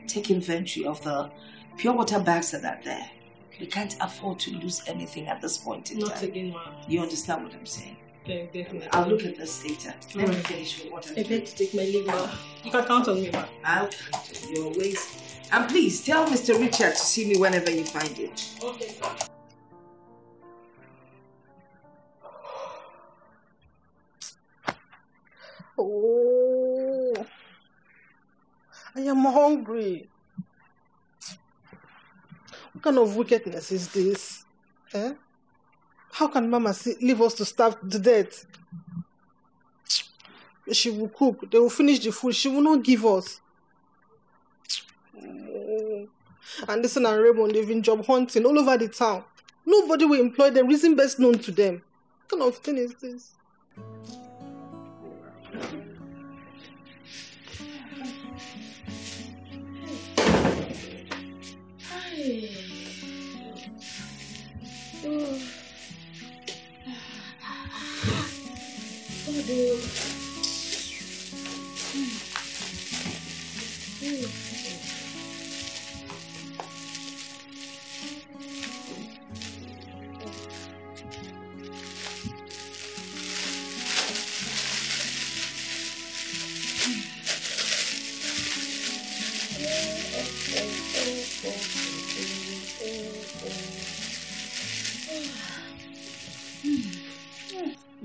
take inventory of the pure water bags that are there. We can't afford to lose anything at this point in Not time. again, ma'am. You understand what I'm saying? Yeah, definitely. I'll look at this later. Let me finish with what I'm I beg to take my leave, ma'am. You can count on me, ma'am. I'll count on your ways. And please tell Mr. Richard to see me whenever you find it. Okay, sir. Oh, I am hungry. What kind of wickedness is this? Eh? How can Mama C, leave us to starve to death? She will cook. They will finish the food. She will not give us. And listen and Raymond, they've been job hunting all over the town. Nobody will employ them. Reason best known to them. What kind of thing is this? Aduh. Aduh.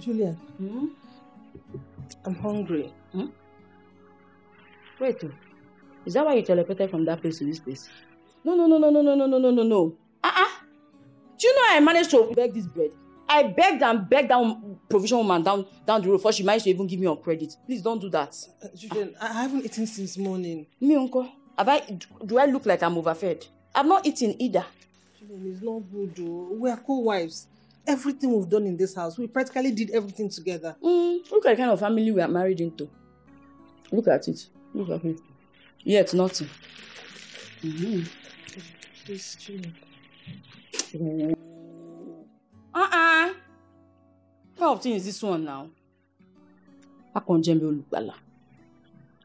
Julia, hmm? I'm hungry. Hmm? Wait, oh. is that why you teleported from that place to this place? No, no, no, no, no, no, no, no, no, no, no. Uh-uh. Do you know I managed to beg this bread? I begged and begged that provision woman down down the road before she managed to even give me on credit. Please don't do that. Uh, uh, Julian, I haven't eaten since morning. Me, uncle. Have I, do I look like I'm overfed? I'm not eating either. Julian, it's not good though. We are co-wives. Everything we've done in this house, we practically did everything together. Mm, look at the kind of family we are married into. Look at it. Look at it. Yet nothing. Mm-hmm. Please, Julian. Uh-uh. What kind of thing is this one now? Akonjembe Olùgbàlà.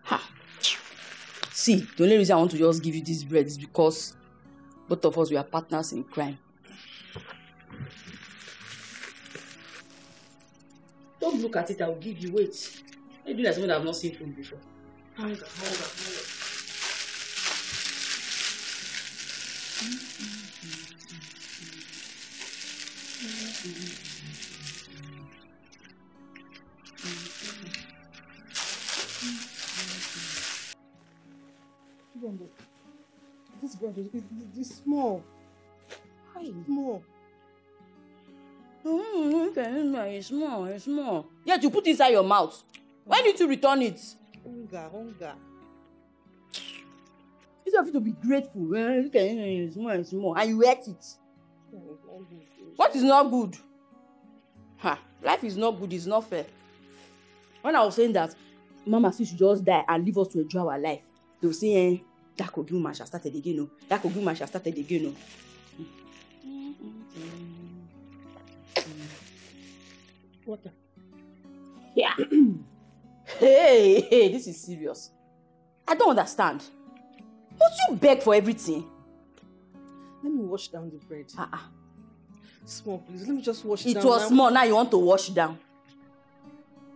Ha. See, the only reason I want to just give you this bread is because both of us we are partners in crime. Don't look at it, I will give you. weight. Why do like something I've not seen food before? Hunger, hunger, hunger. Julian, look. This bread is, is, is, is small. Small. Mm, okay, it's small, it's small. Yet you put inside your mouth. Why did you return it? Hunger, hunger. Instead of you to be grateful, eh, look at it, it's small, it's small, and you ate it. What is not good? Ha, life is not good, it's not fair. When I was saying that Mama said she should just die and leave us to enjoy our life, they were saying, eh, that Kogi woman shall started again, no. That Kogi woman shall started again, no. Water. Yeah. <clears throat> hey, hey, this is serious. I don't understand. Must you beg for everything? Let me wash down the bread. Uh-uh. Small, please. Let me just wash It down. It was now. small, now you want to wash down.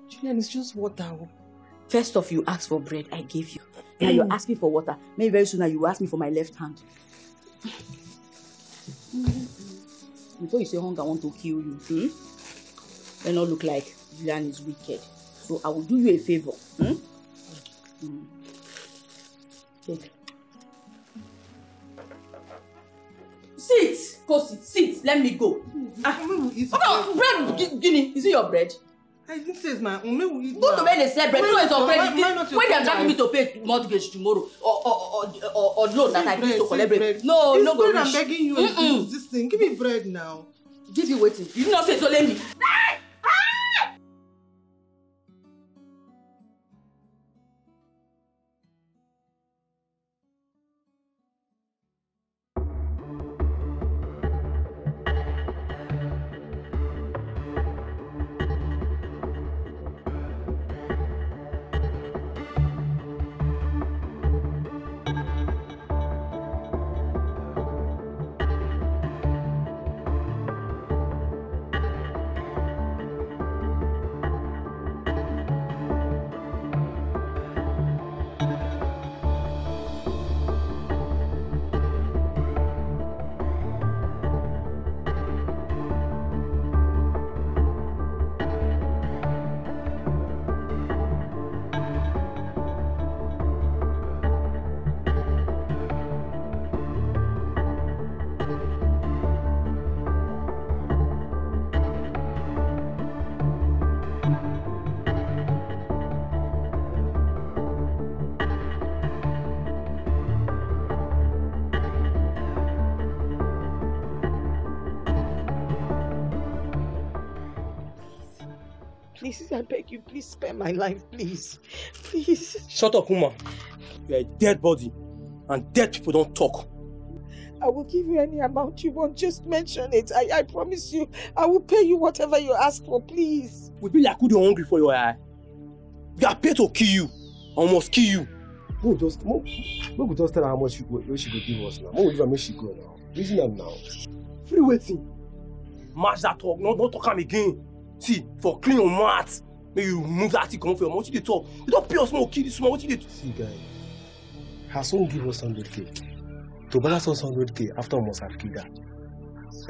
Julian, it's just water. oh. First off, you asked for bread, I gave you. Now you're mm. asking for water. Maybe very soon now you ask me for my left hand. Mm-hmm. Before you say hunger I want to kill you, hmm? Let not look like Julian is wicked. So I will do you a favor. Hmm? Hmm. Take. Sit, Kosi, sit. Let me go. Ah, okay, bread, Gi- Guinea, is it your bread? I didn't say it's my own. Go to where they sell bread. Know it's not not your When they're own dragging me to pay mortgage tomorrow or or or or, or loan that I Bread, need to collect bread. bread. No, It's no go bread I'm begging you. It's Mm-mm. This thing. Give me bread now. Give you waiting. You know say it's only me. Please, I beg you, please spare my life, please. Please. Shut up, woman. You're a dead body. And dead people don't talk. I will give you any amount you want. Just mention it. I, I promise you, I will pay you whatever you ask for, please. We be like who dey hungry for your eye. We are paid to kill you. Almost kill you. We just make we just tell her how much she go she go give us now. Make we leave her make she go now. Reason am now. Free waiting. Match that talk. No, don't talk am again. See, for clean your mouth. Make you remove that thing comot for your mouth. Wetin you dey talk? You don pay us small kill this small. Wetin you dey See guy, her son give us hundred k. To balance us hundred k after have killed her.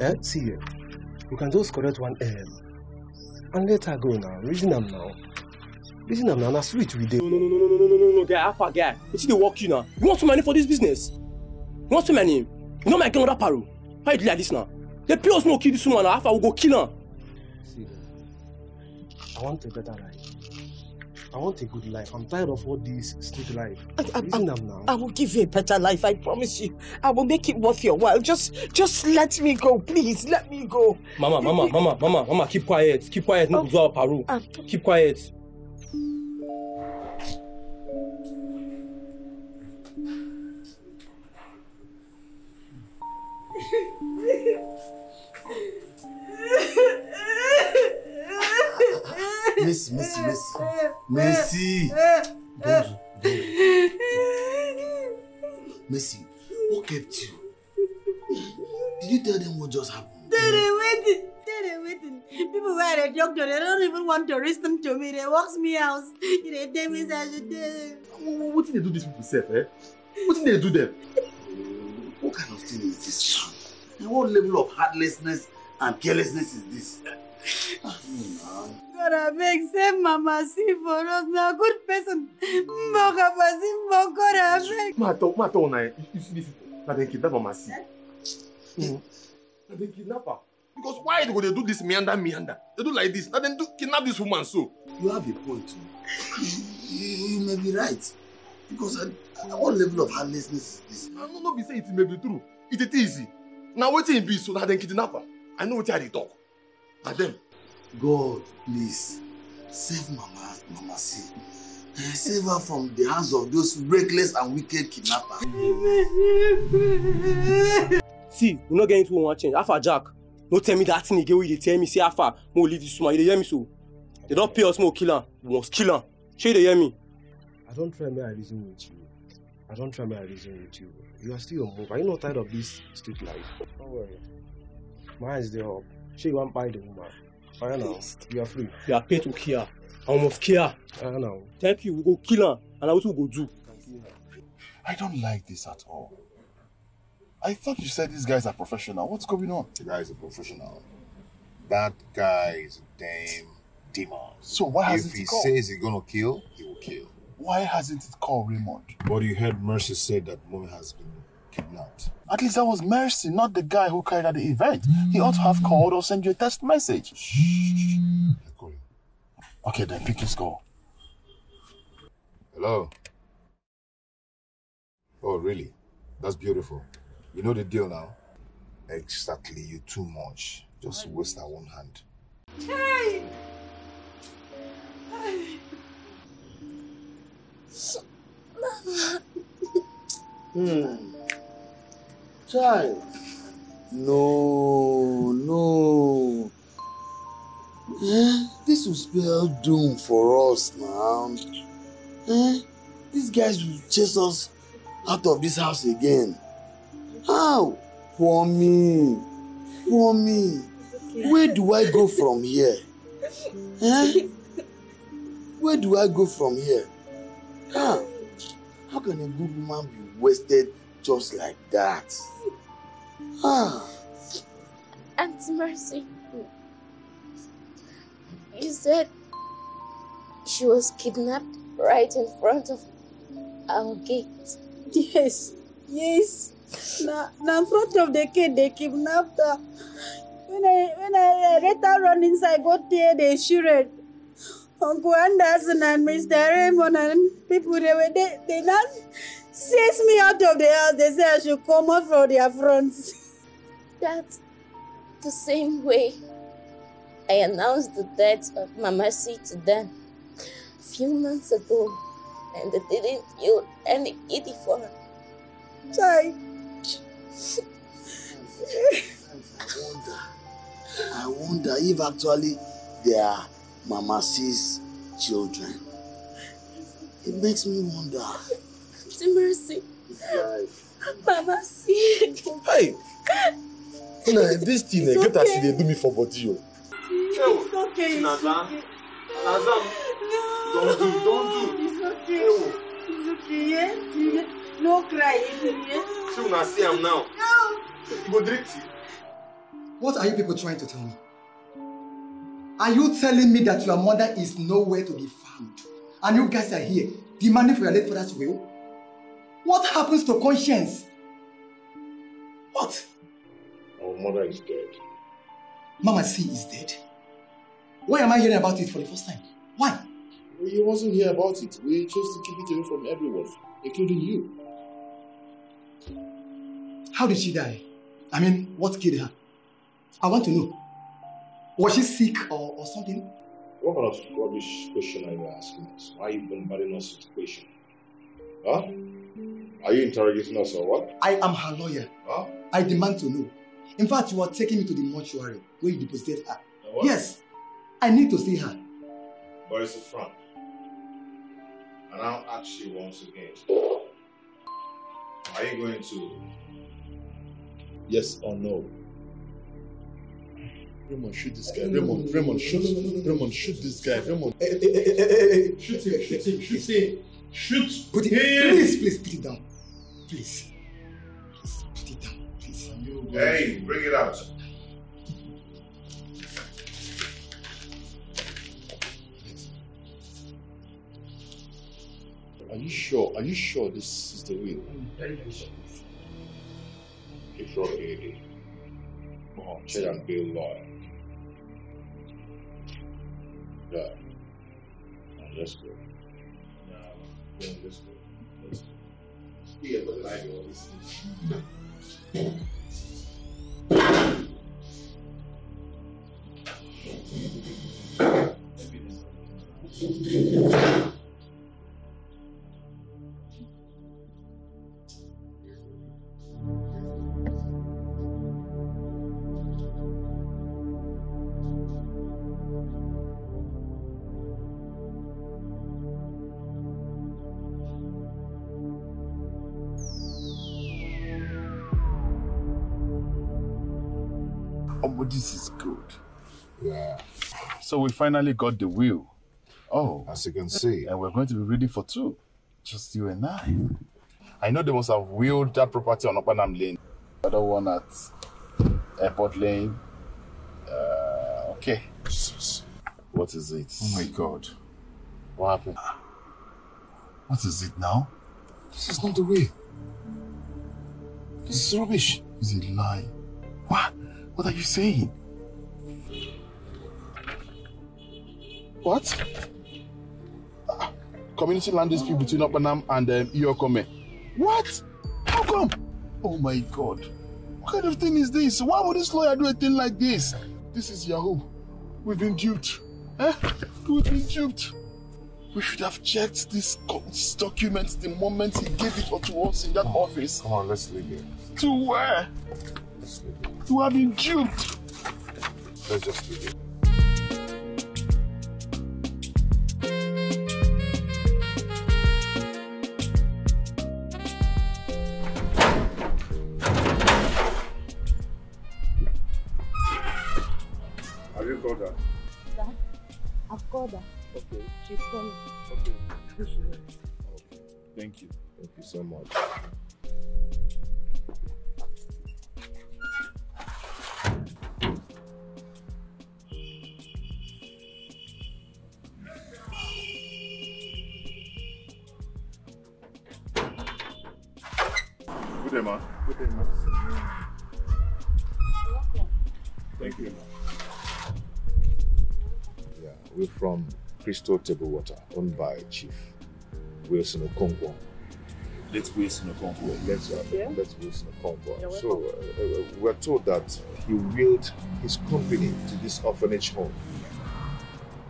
Eh? See here, we can just correct one M and let her go now. Reason am now. Reason am now. Na sweet we dey. No, no, no, no, no, no, no, no, no, guy. Alpha guy. Wetin dey work you now? You want too many for this business? You want too many? You know my gang that paro. Why you do like this now? They pay us more kill this woman now. Alpha we go kill her. See, I want a better life. I want a good life. I'm tired of all this street life. Reason am now. I will give you a better life, I promise you. I will make it worth your while. Just just let me go, please. Let me go. Mama, mama, mama, mama, mama, keep quiet. Keep quiet. No oh, go do our paro. Keep quiet. <laughs> Merci, merci, merci. Eh, eh, merci. Bonjour. Eh, merci. Who kept you? Did you tell them what just happened? Daddy, wait. Daddy, wait. People were at the doctor. They don't even want to listen to me. They walk me out. They tell me I should tell What did they do this people self, eh? What did they do them? What kind of thing is this? And what level of heartlessness and carelessness is this? God abeg save Mama C for us. Na good person. Mboka pasi mbok. God abeg. Ma talk, ma talk una eh. You see this na dem kidnap Mama C. Mm. Na dem kidnap her. Because why they go dey do this meander meander? They do like this. Na dem do kidnap this woman so. You have a point. You, you, may be right. Because uh, uh, what level of heartlessness is this? I no no be say it may be true. It is easy. Na wetin e be so na dem kidnap her. I know wetin I dey talk. Na dem. God, please, save Mama, Mama C. Eh, Save her from the hands of those reckless and wicked kidnappers. See, we no get into one change. Alpha Jack, no tell me that thing again wey you dey tell me say Alpha, mo leave this woman. You dey hear me so? They don pay us more kill am. We must kill am. Shey you dey hear me? I don't try make I reason with you. I don't try make I reason with you. You are still on move. Are you not tired of this street life? Don't worry. My eyes dey up. Shey you wan buy the woman? Fire now. You are free. We are paid to kill her. And we must kill her. Fire now. Thank you. We go kill her. And na wetin we go do. I don't like this at all. I thought you said these guys are professional. What's going on? The guy is a professional. That guy is a damn demon. So why hasn't he he called? says he's gonna kill, he will kill. Why hasn't it called Raymond? But you heard Mercy said that woman has been kidnapped. At least that was Mercy, not the guy who carried out the event. He ought to have called or sent you a text message. Okay, then pick his call. Hello. Oh, really? That's beautiful. You know the deal now. Exactly. You too much. Just waste that one hand. Hey. <sighs> Hmm. Child. No, no. Eh? This will spell doom for us now. Eh? These guys will chase us out of this house again. How? For me. For me. Where do I go from here? Eh? Where do I go from here? Ah, how can a good woman be wasted just like that? Ah, Auntie Mercy, you said she was kidnapped right in front of our gate. Yes, yes. Na na in front of the gate they kidnapped her. When I when I later run inside, got there they shooted. Uncle Anderson and Mr. Raymond and people they were they they not chase me out of the house. They say I should come out from their fronts. <laughs> That's the same way I announced the death of Mama C to them a few months ago, and they didn't feel any pity for her. Chai. I wonder if actually they are Mama C's children. It makes me wonder. Mercy. Mama C. Hey! Nah, this thing, It's eh, get as okay. e dey do me for body o. It's okay. Nazam. Nazam. No. Don't do, don't do. It's okay. It's okay, yeah? yeah? No cry, yeah? See una see am now. No. You go drink tea. What are you people trying to tell me? Are you telling me that your mother is nowhere to be found? And you guys are here demanding for your late father's will? What happens to conscience? What? Our mother is dead. Mama C is dead. Why am I hearing about it for the first time? Why? We wasn't here about it. We chose to keep it away from everyone, including you. How did she die? I mean, what killed her? I want to know. Was she sick or, or something? What kind of rubbish question are you asking us? Why are you bombarding us with questions? Huh? Are you interrogating us or what? I am her lawyer. Huh? I demand to know. In fact, you are taking me to the mortuary where you deposited her. Yes, I need to see her. But it's a front. And I'll ask you once again. Are you going to yes or no? Raymond, shoot this guy. Raymond, Raymond, shoot. Raymond, shoot this guy. Raymond. Shoot him, shoot him, shoot him. Shoot Put it, him. please, please, put it down. Please. Please, put it down, please. Hey, bring it out. Are you sure? Are you sure this is the will? Very, very sure. Keep rocking it. Come on, check and Bill lawyer. Yeah. Now let's go. Now, let's go. Yeah, but like all So we finally got the wheel. Oh. As you can see. And we're going to be ready for two. Just you and I. I know they must have wheeled that property on Opanam Lane. The other one at Airport Lane. Uh, okay. What is it? Oh my God. What happened? What is it now? This is not the way. This is rubbish. Is it lie? What? What are you saying? What? Ah, Community land dispute between Opanam and um, Iyokome. What? How come? Oh my God. What kind of thing is this? Why would this lawyer do a thing like this? This is Yahoo. We've been duped. Eh? We've been duped. We should have checked this, this document the moment he gave it to us in that office. Come on, let's leave it. To where? Let's leave it. To have been duped. Let's just leave it. Crystal Table Water, owned by Chief Wilson Okonkwo. let's waste in a. Let's uh, Yeah. let's waste in a convo. You're So uh, uh, we're told that he willed his company to this orphanage home,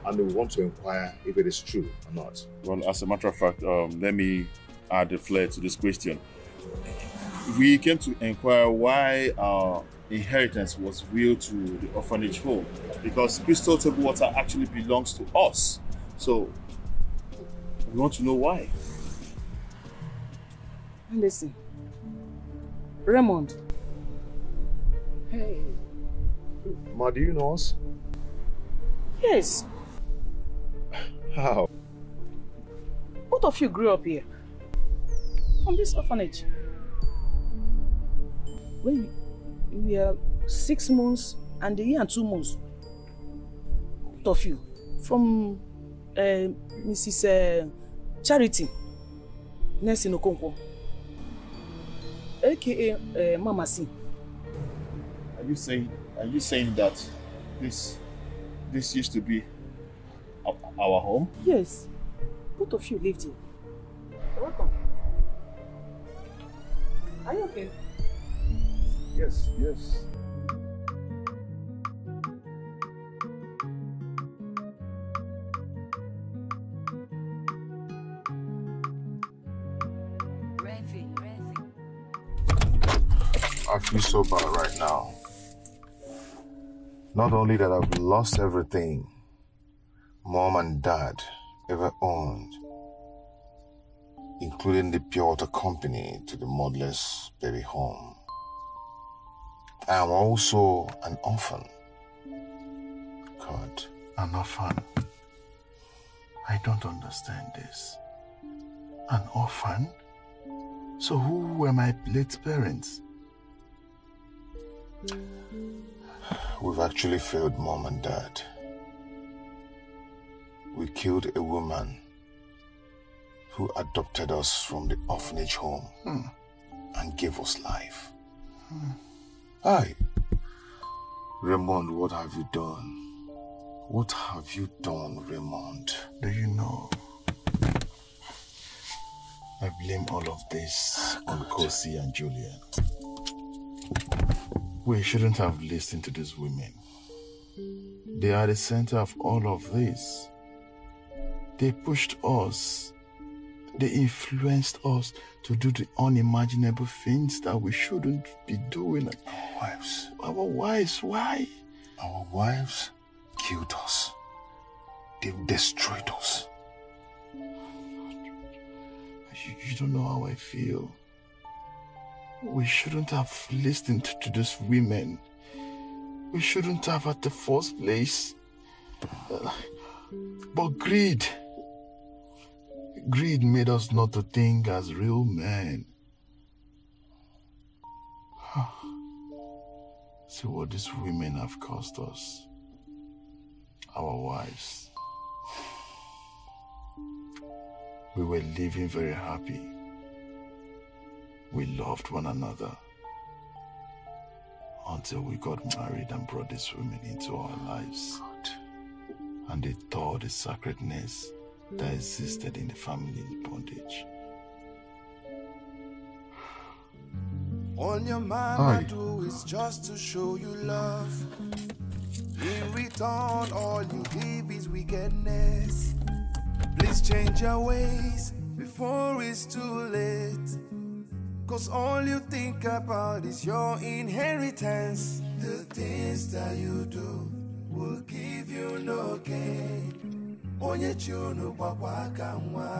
and we want to inquire if it is true or not. Well, as a matter of fact, um, let me add a flair to this question. We came to inquire why our inheritance was willed to the orphanage home because Crystal Table Water actually belongs to us. So we want to know why. Listen, Raymond. Hey, Ma, do you know us? yes, How? both of you grew up here from this orphanage. When we, we were six months and a year and two months, both of you from uh, Mrs. Uh, Charity Nelson Okonkwo, aka uh, Mama C. Are you saying are you saying that this this used to be our, home? Yes, both of you lived here. Welcome. Are you okay? Yes, yes. I feel so bad right now. Not only that I've lost everything mom and dad ever owned, including the pure water company to the motherless baby home. I am also an orphan. God. An orphan? I don't understand this. An orphan? So who were my late parents? We've actually failed mom and dad. We killed a woman who adopted us from the orphanage home hmm. and gave us life. Hmm. Hi. Raymond, what have you done? What have you done, Raymond? Do you know? I blame all of this on Kosi and Julian. We shouldn't have listened to these women. They are the center of all of this. They pushed us. They influenced us to do the unimaginable things that we shouldn't be doing. Our wives. Our wives, why? Our wives killed us. They've destroyed us. You, you don't know how I feel. We shouldn't have listened to these women. We shouldn't have at the first place. Uh, but greed. Greed made us not to think as real men. See what these women have cost us. Our wives. We were living very happy. We loved one another. Until we got married and brought these women into our lives. And they tore the sacredness that existed in the family bondage. All your mama do is just to show you love. In return, all you give is wickedness. Please change your ways before it's too late. Cause all you think about is your inheritance. The things that you do will give you no gain. Onye chunu aka nwa.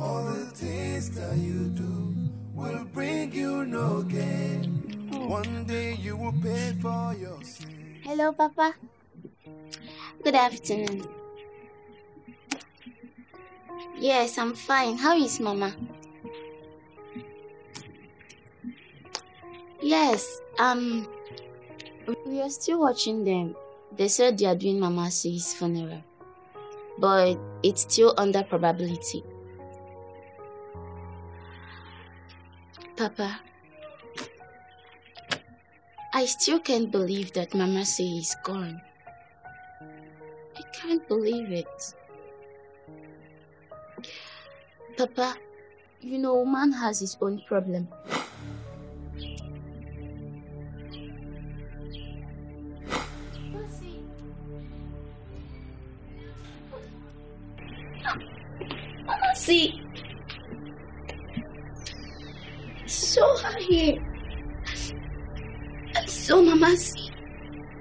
All the things that you do will bring you no gain. One day you will pay for your sin. Hello, Papa. Good afternoon. Yes, I'm fine. How is Mama? Yes, um, we are still watching them. They said they are doing Mama C's funeral, but it's still under probability. Papa, I still can't believe that Mama C is gone. I can't believe it. Papa, You know, man has his own problem. See. So here. So Mama, C.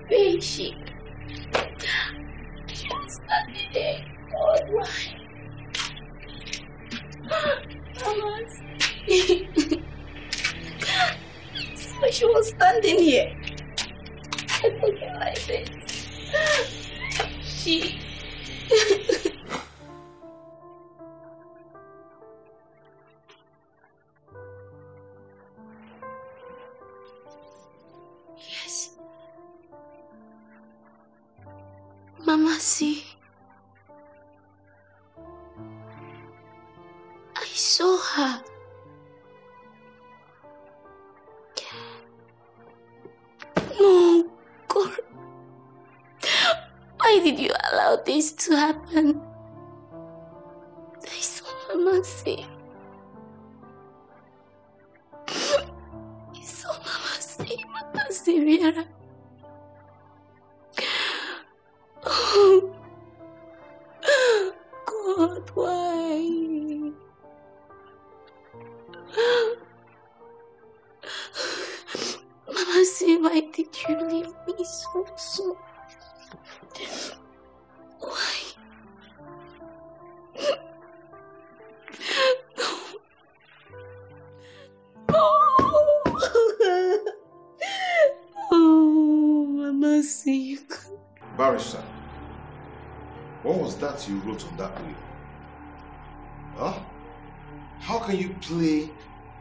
Where is she? She was standing there. God, why? Mama, so she was standing here. Looking like this. She.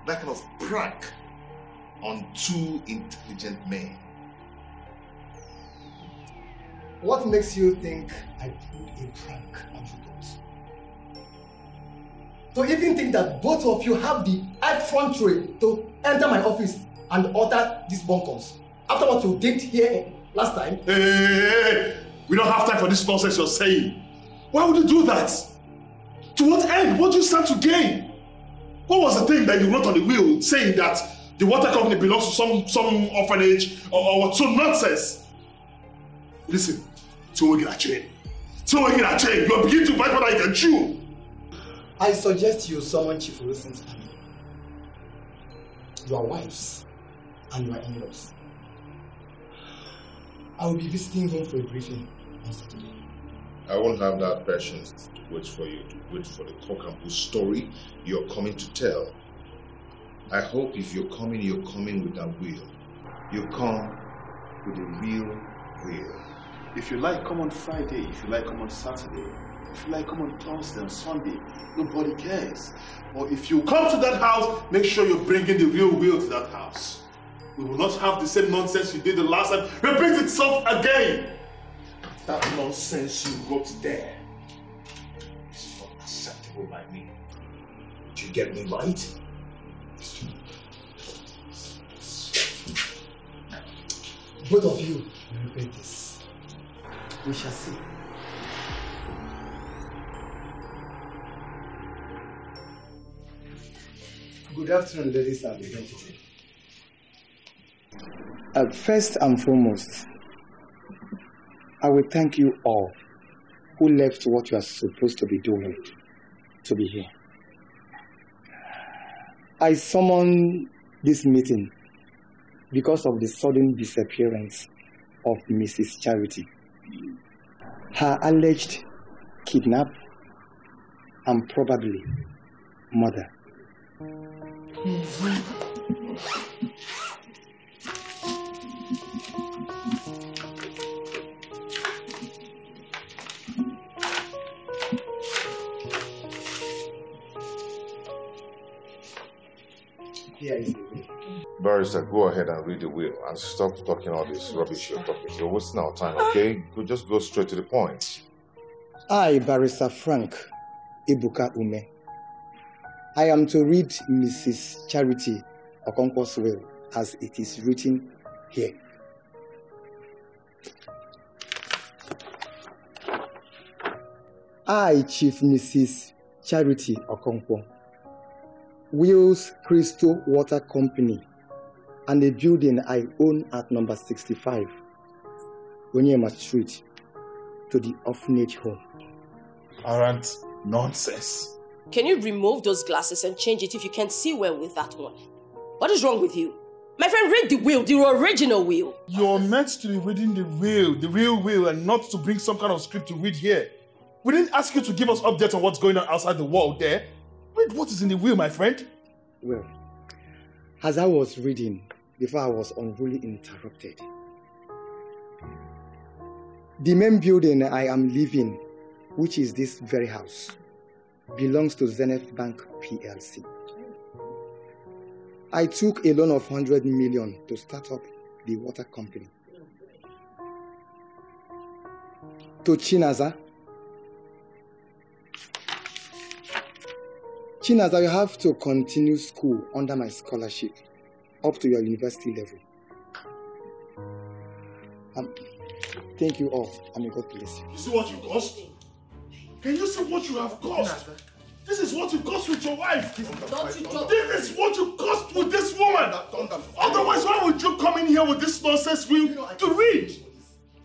That kind of prank on two intelligent men? What makes you think I pulled a prank on you both? To even think that both of you have the effrontery to enter my office and utter these bunkers after what you did here last time? Hey, hey, hey, we don't have time for this nonsense you're saying. Why would you do that? To what end? What do you stand to gain? What was the thing that you wrote on the will saying that the water company belongs to some some orphanage or, or some nonsense? Listen, tí get a chain. Tí get a chain, you're beginning to bite what I can chew. I suggest you summon Chief Wilson's family. Your wives and your in-laws. I will be visiting home for a briefing on Saturday. I won't have that patience to wait for you to wait for the cock and bull story you're coming to tell. I hope if you're coming, you're coming with a will. You come with a real will. If you like, come on Friday. If you like, come on Saturday. If you like, come on Thursday and Sunday. Nobody cares. But if you come to that house, make sure you're bringing the real will to that house. We will not have the same nonsense you did the last time repeat itself again. That nonsense you wrote there. This is not acceptable by me. Did you get me right? Both of you will regret this. We shall see. Good afternoon, ladies and gentlemen. Uh, first and foremost, I will thank you all who left what you are supposed to be doing to be here. I summoned this meeting because of the sudden disappearance of Mrs. Charity. Her alleged kidnap and probably murder. Way. Barrister, go ahead and read the will and stop talking all this rubbish you're talking. You're wasting our time, okay? You just go straight to the point. I, Barrister Frank Ibuka Ume, I am to read Mrs. Charity Okonkwo's will as it is written here. I, Chief Mrs. Charity Okonkwo, Wheels Crystal Water Company and a building I own at number 65, Onyema Street, to the orphanage home. Aren't nonsense. Can you remove those glasses and change it if you can't see well with that one? What is wrong with you? My friend, read the will, the original will. You're meant to be reading the will, the real will, and not to bring some kind of script to read here. We didn't ask you to give us updates on what's going on outside the world there. Read what is in the will, my friend. Well, as I was reading before I was unruly interrupted, the main building I am living, which is this very house, belongs to Zenith Bank PLC. I took a loan of 100 million to start up the water company. To Chinaza, Chinaza, you have to continue school under my scholarship up to your university level. Um, thank you all, and may God bless you. You see what you cost? Can you see what you have cost? This is what you cost with your wife. Don't you joke. This is what you cost with this woman. Otherwise, why would you come in here with this nonsense will to read?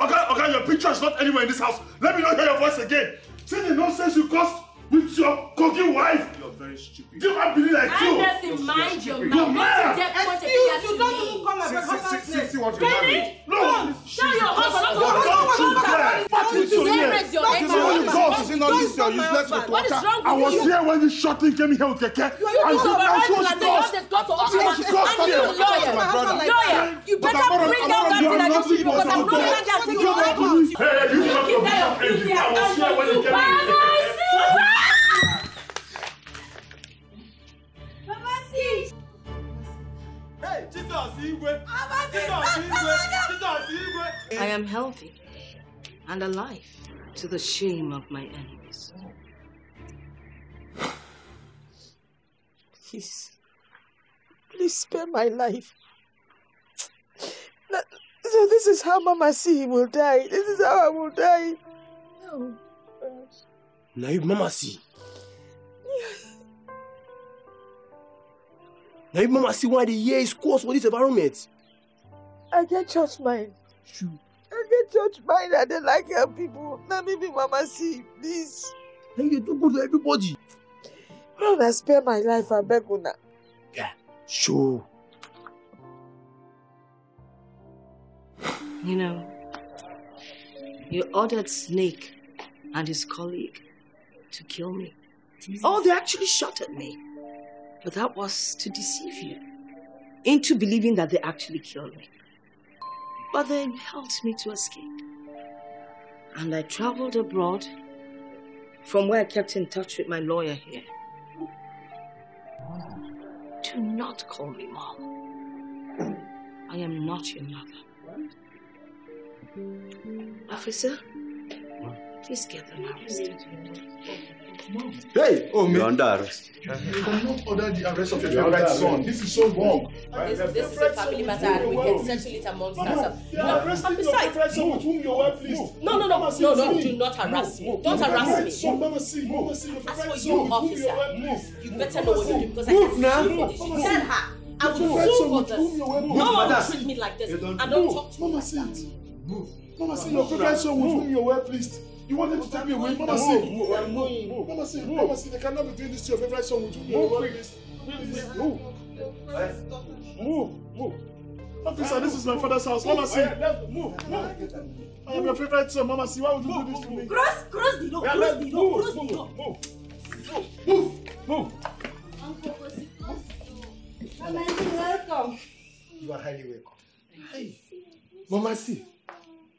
Okay, okay, your picture is not anywhere in this house. Let me not hear your voice again. See the nonsense you cost with your cooking wife. You're very stupid. Do I believe like you? Anderson, mind your You're mouth. mad. Don't you dare point a Excuse finger you, to don't me. even call my See, husband's see, see, name. see what you Kenny, have done. No. come. Tell your husband not to What come. don't you Come, come, dare? come. Fuck Don't you, you Juliet. dare raise your Fuck head. you, Don't Juliet. come. God, Don't is it not this come, your my useless husband. reporter? What is wrong I with was you? here when this short thing came here with Keke. You And do so- override and so me she like that. You cost- have the thought to and open so your she mouth. cost And you here. lawyer, My brother. lawyer, you But better I'm not- bring I'm down not- that you're thing that not you even because I'm supposed not to- going to take You're your not wife to- out. Hey, you Keep not to- that your Hey, filthy I was hands here on when you you. came in. I am healthy and alive to the shame of my enemies. Please, please spare my life. That- So this is how Mama C will die. This is how I will die. No. Now you mama see. Now you mama see why the year is course for this environment. I get church mind. I get church mind. I don't like help people. Now maybe Mama C please. And you do good to everybody. Una spare my life, I beg una. Yeah, sure. You know, you ordered Snake and his colleague to kill me. Oh, they actually shot at me. But that was to deceive you into believing that they actually killed me. But they helped me to escape. And I traveled abroad from where I kept in touch with my lawyer here. Do not call me mom. I am not your mother. Officer, please get them arrested. Hey, oh, You're under arrest. You cannot order the arrest of your favorite son. This is so wrong. This, this is a family matter and we can settle it amongst ourselves. No, and besides, son with whom you're well pleased. No, no, no, Mama, see, no, no, see. do not harass me. Don't harass me. see, see, As for you, officer, you better know what you do because I can sue you tell see. her. I will sue for this. No one will treat me like this. And don't talk to Mama, me see like it. that. Move. Mama, see, your favorite son with whom you're well pleased. You wanted to take me away. Mama. Move, move, move. Mama, see. Mama, see. They cannot be doing this to your favorite son with whom you're well pleased. Move. Move. Move. Officer, this is my father's house. Mama, see. Move. Move. I am your favorite son. Mama, see. Why would you do this to me? Cross, cross the door, cross the door, move, cross the move, door. Move. Move. Move. Mama, welcome. You are highly welcome. Hey, Mama C.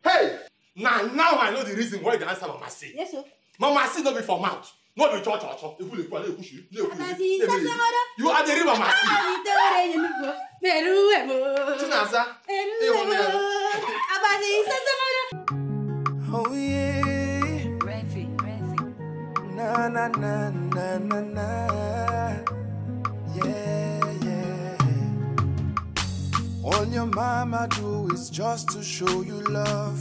Hey! Now, now I know the reason why they answer Mama C. Yes, sir. Mama C no be for mouth. No be cho cho cho. Eku le ku ale eku shi. Le eku Mama le. C, le- le- sasa mother. You are the real Mama C. Ah, itore yenugo. Peru emo. Chinaza. Peru Hey, emo. woman. Abasi, sasa mother. Oh yeah. Ready, ready. Na na na na na na. Yeah, yeah. All your mama do is just to show you love.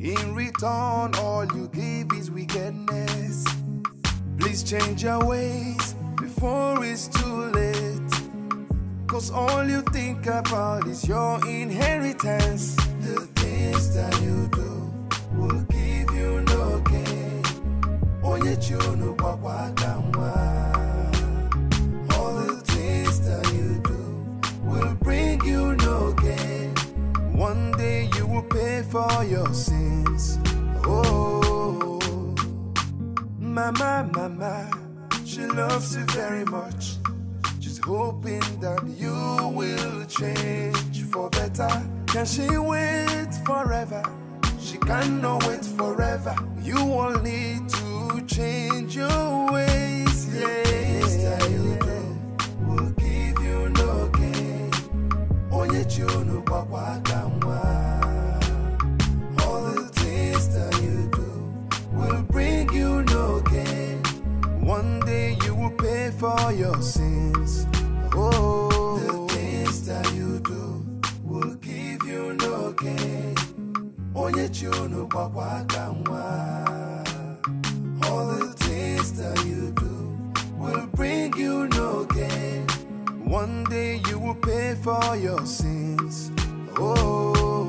In return, all you give is wickedness. Please change your ways before it's too late. Cause all you think about is your inheritance. The things that you do will give you no gain. Onye chunu nwa. All the things that you do will bring you no gain. One will pay for your sins. Oh, mama, mama, she loves you very much. She's hoping that you will change for better. Can she wait forever? She cannot wait forever. You will need to change your ways. Yeah, will give you no gain. Onye chunu gbakwaga nwa. Will pay for your sins. Oh, the things that you do will give you no gain. Onye chunu gbakwaga nwa. All the things that you do will bring you no gain. One day you will pay for your sins. Oh,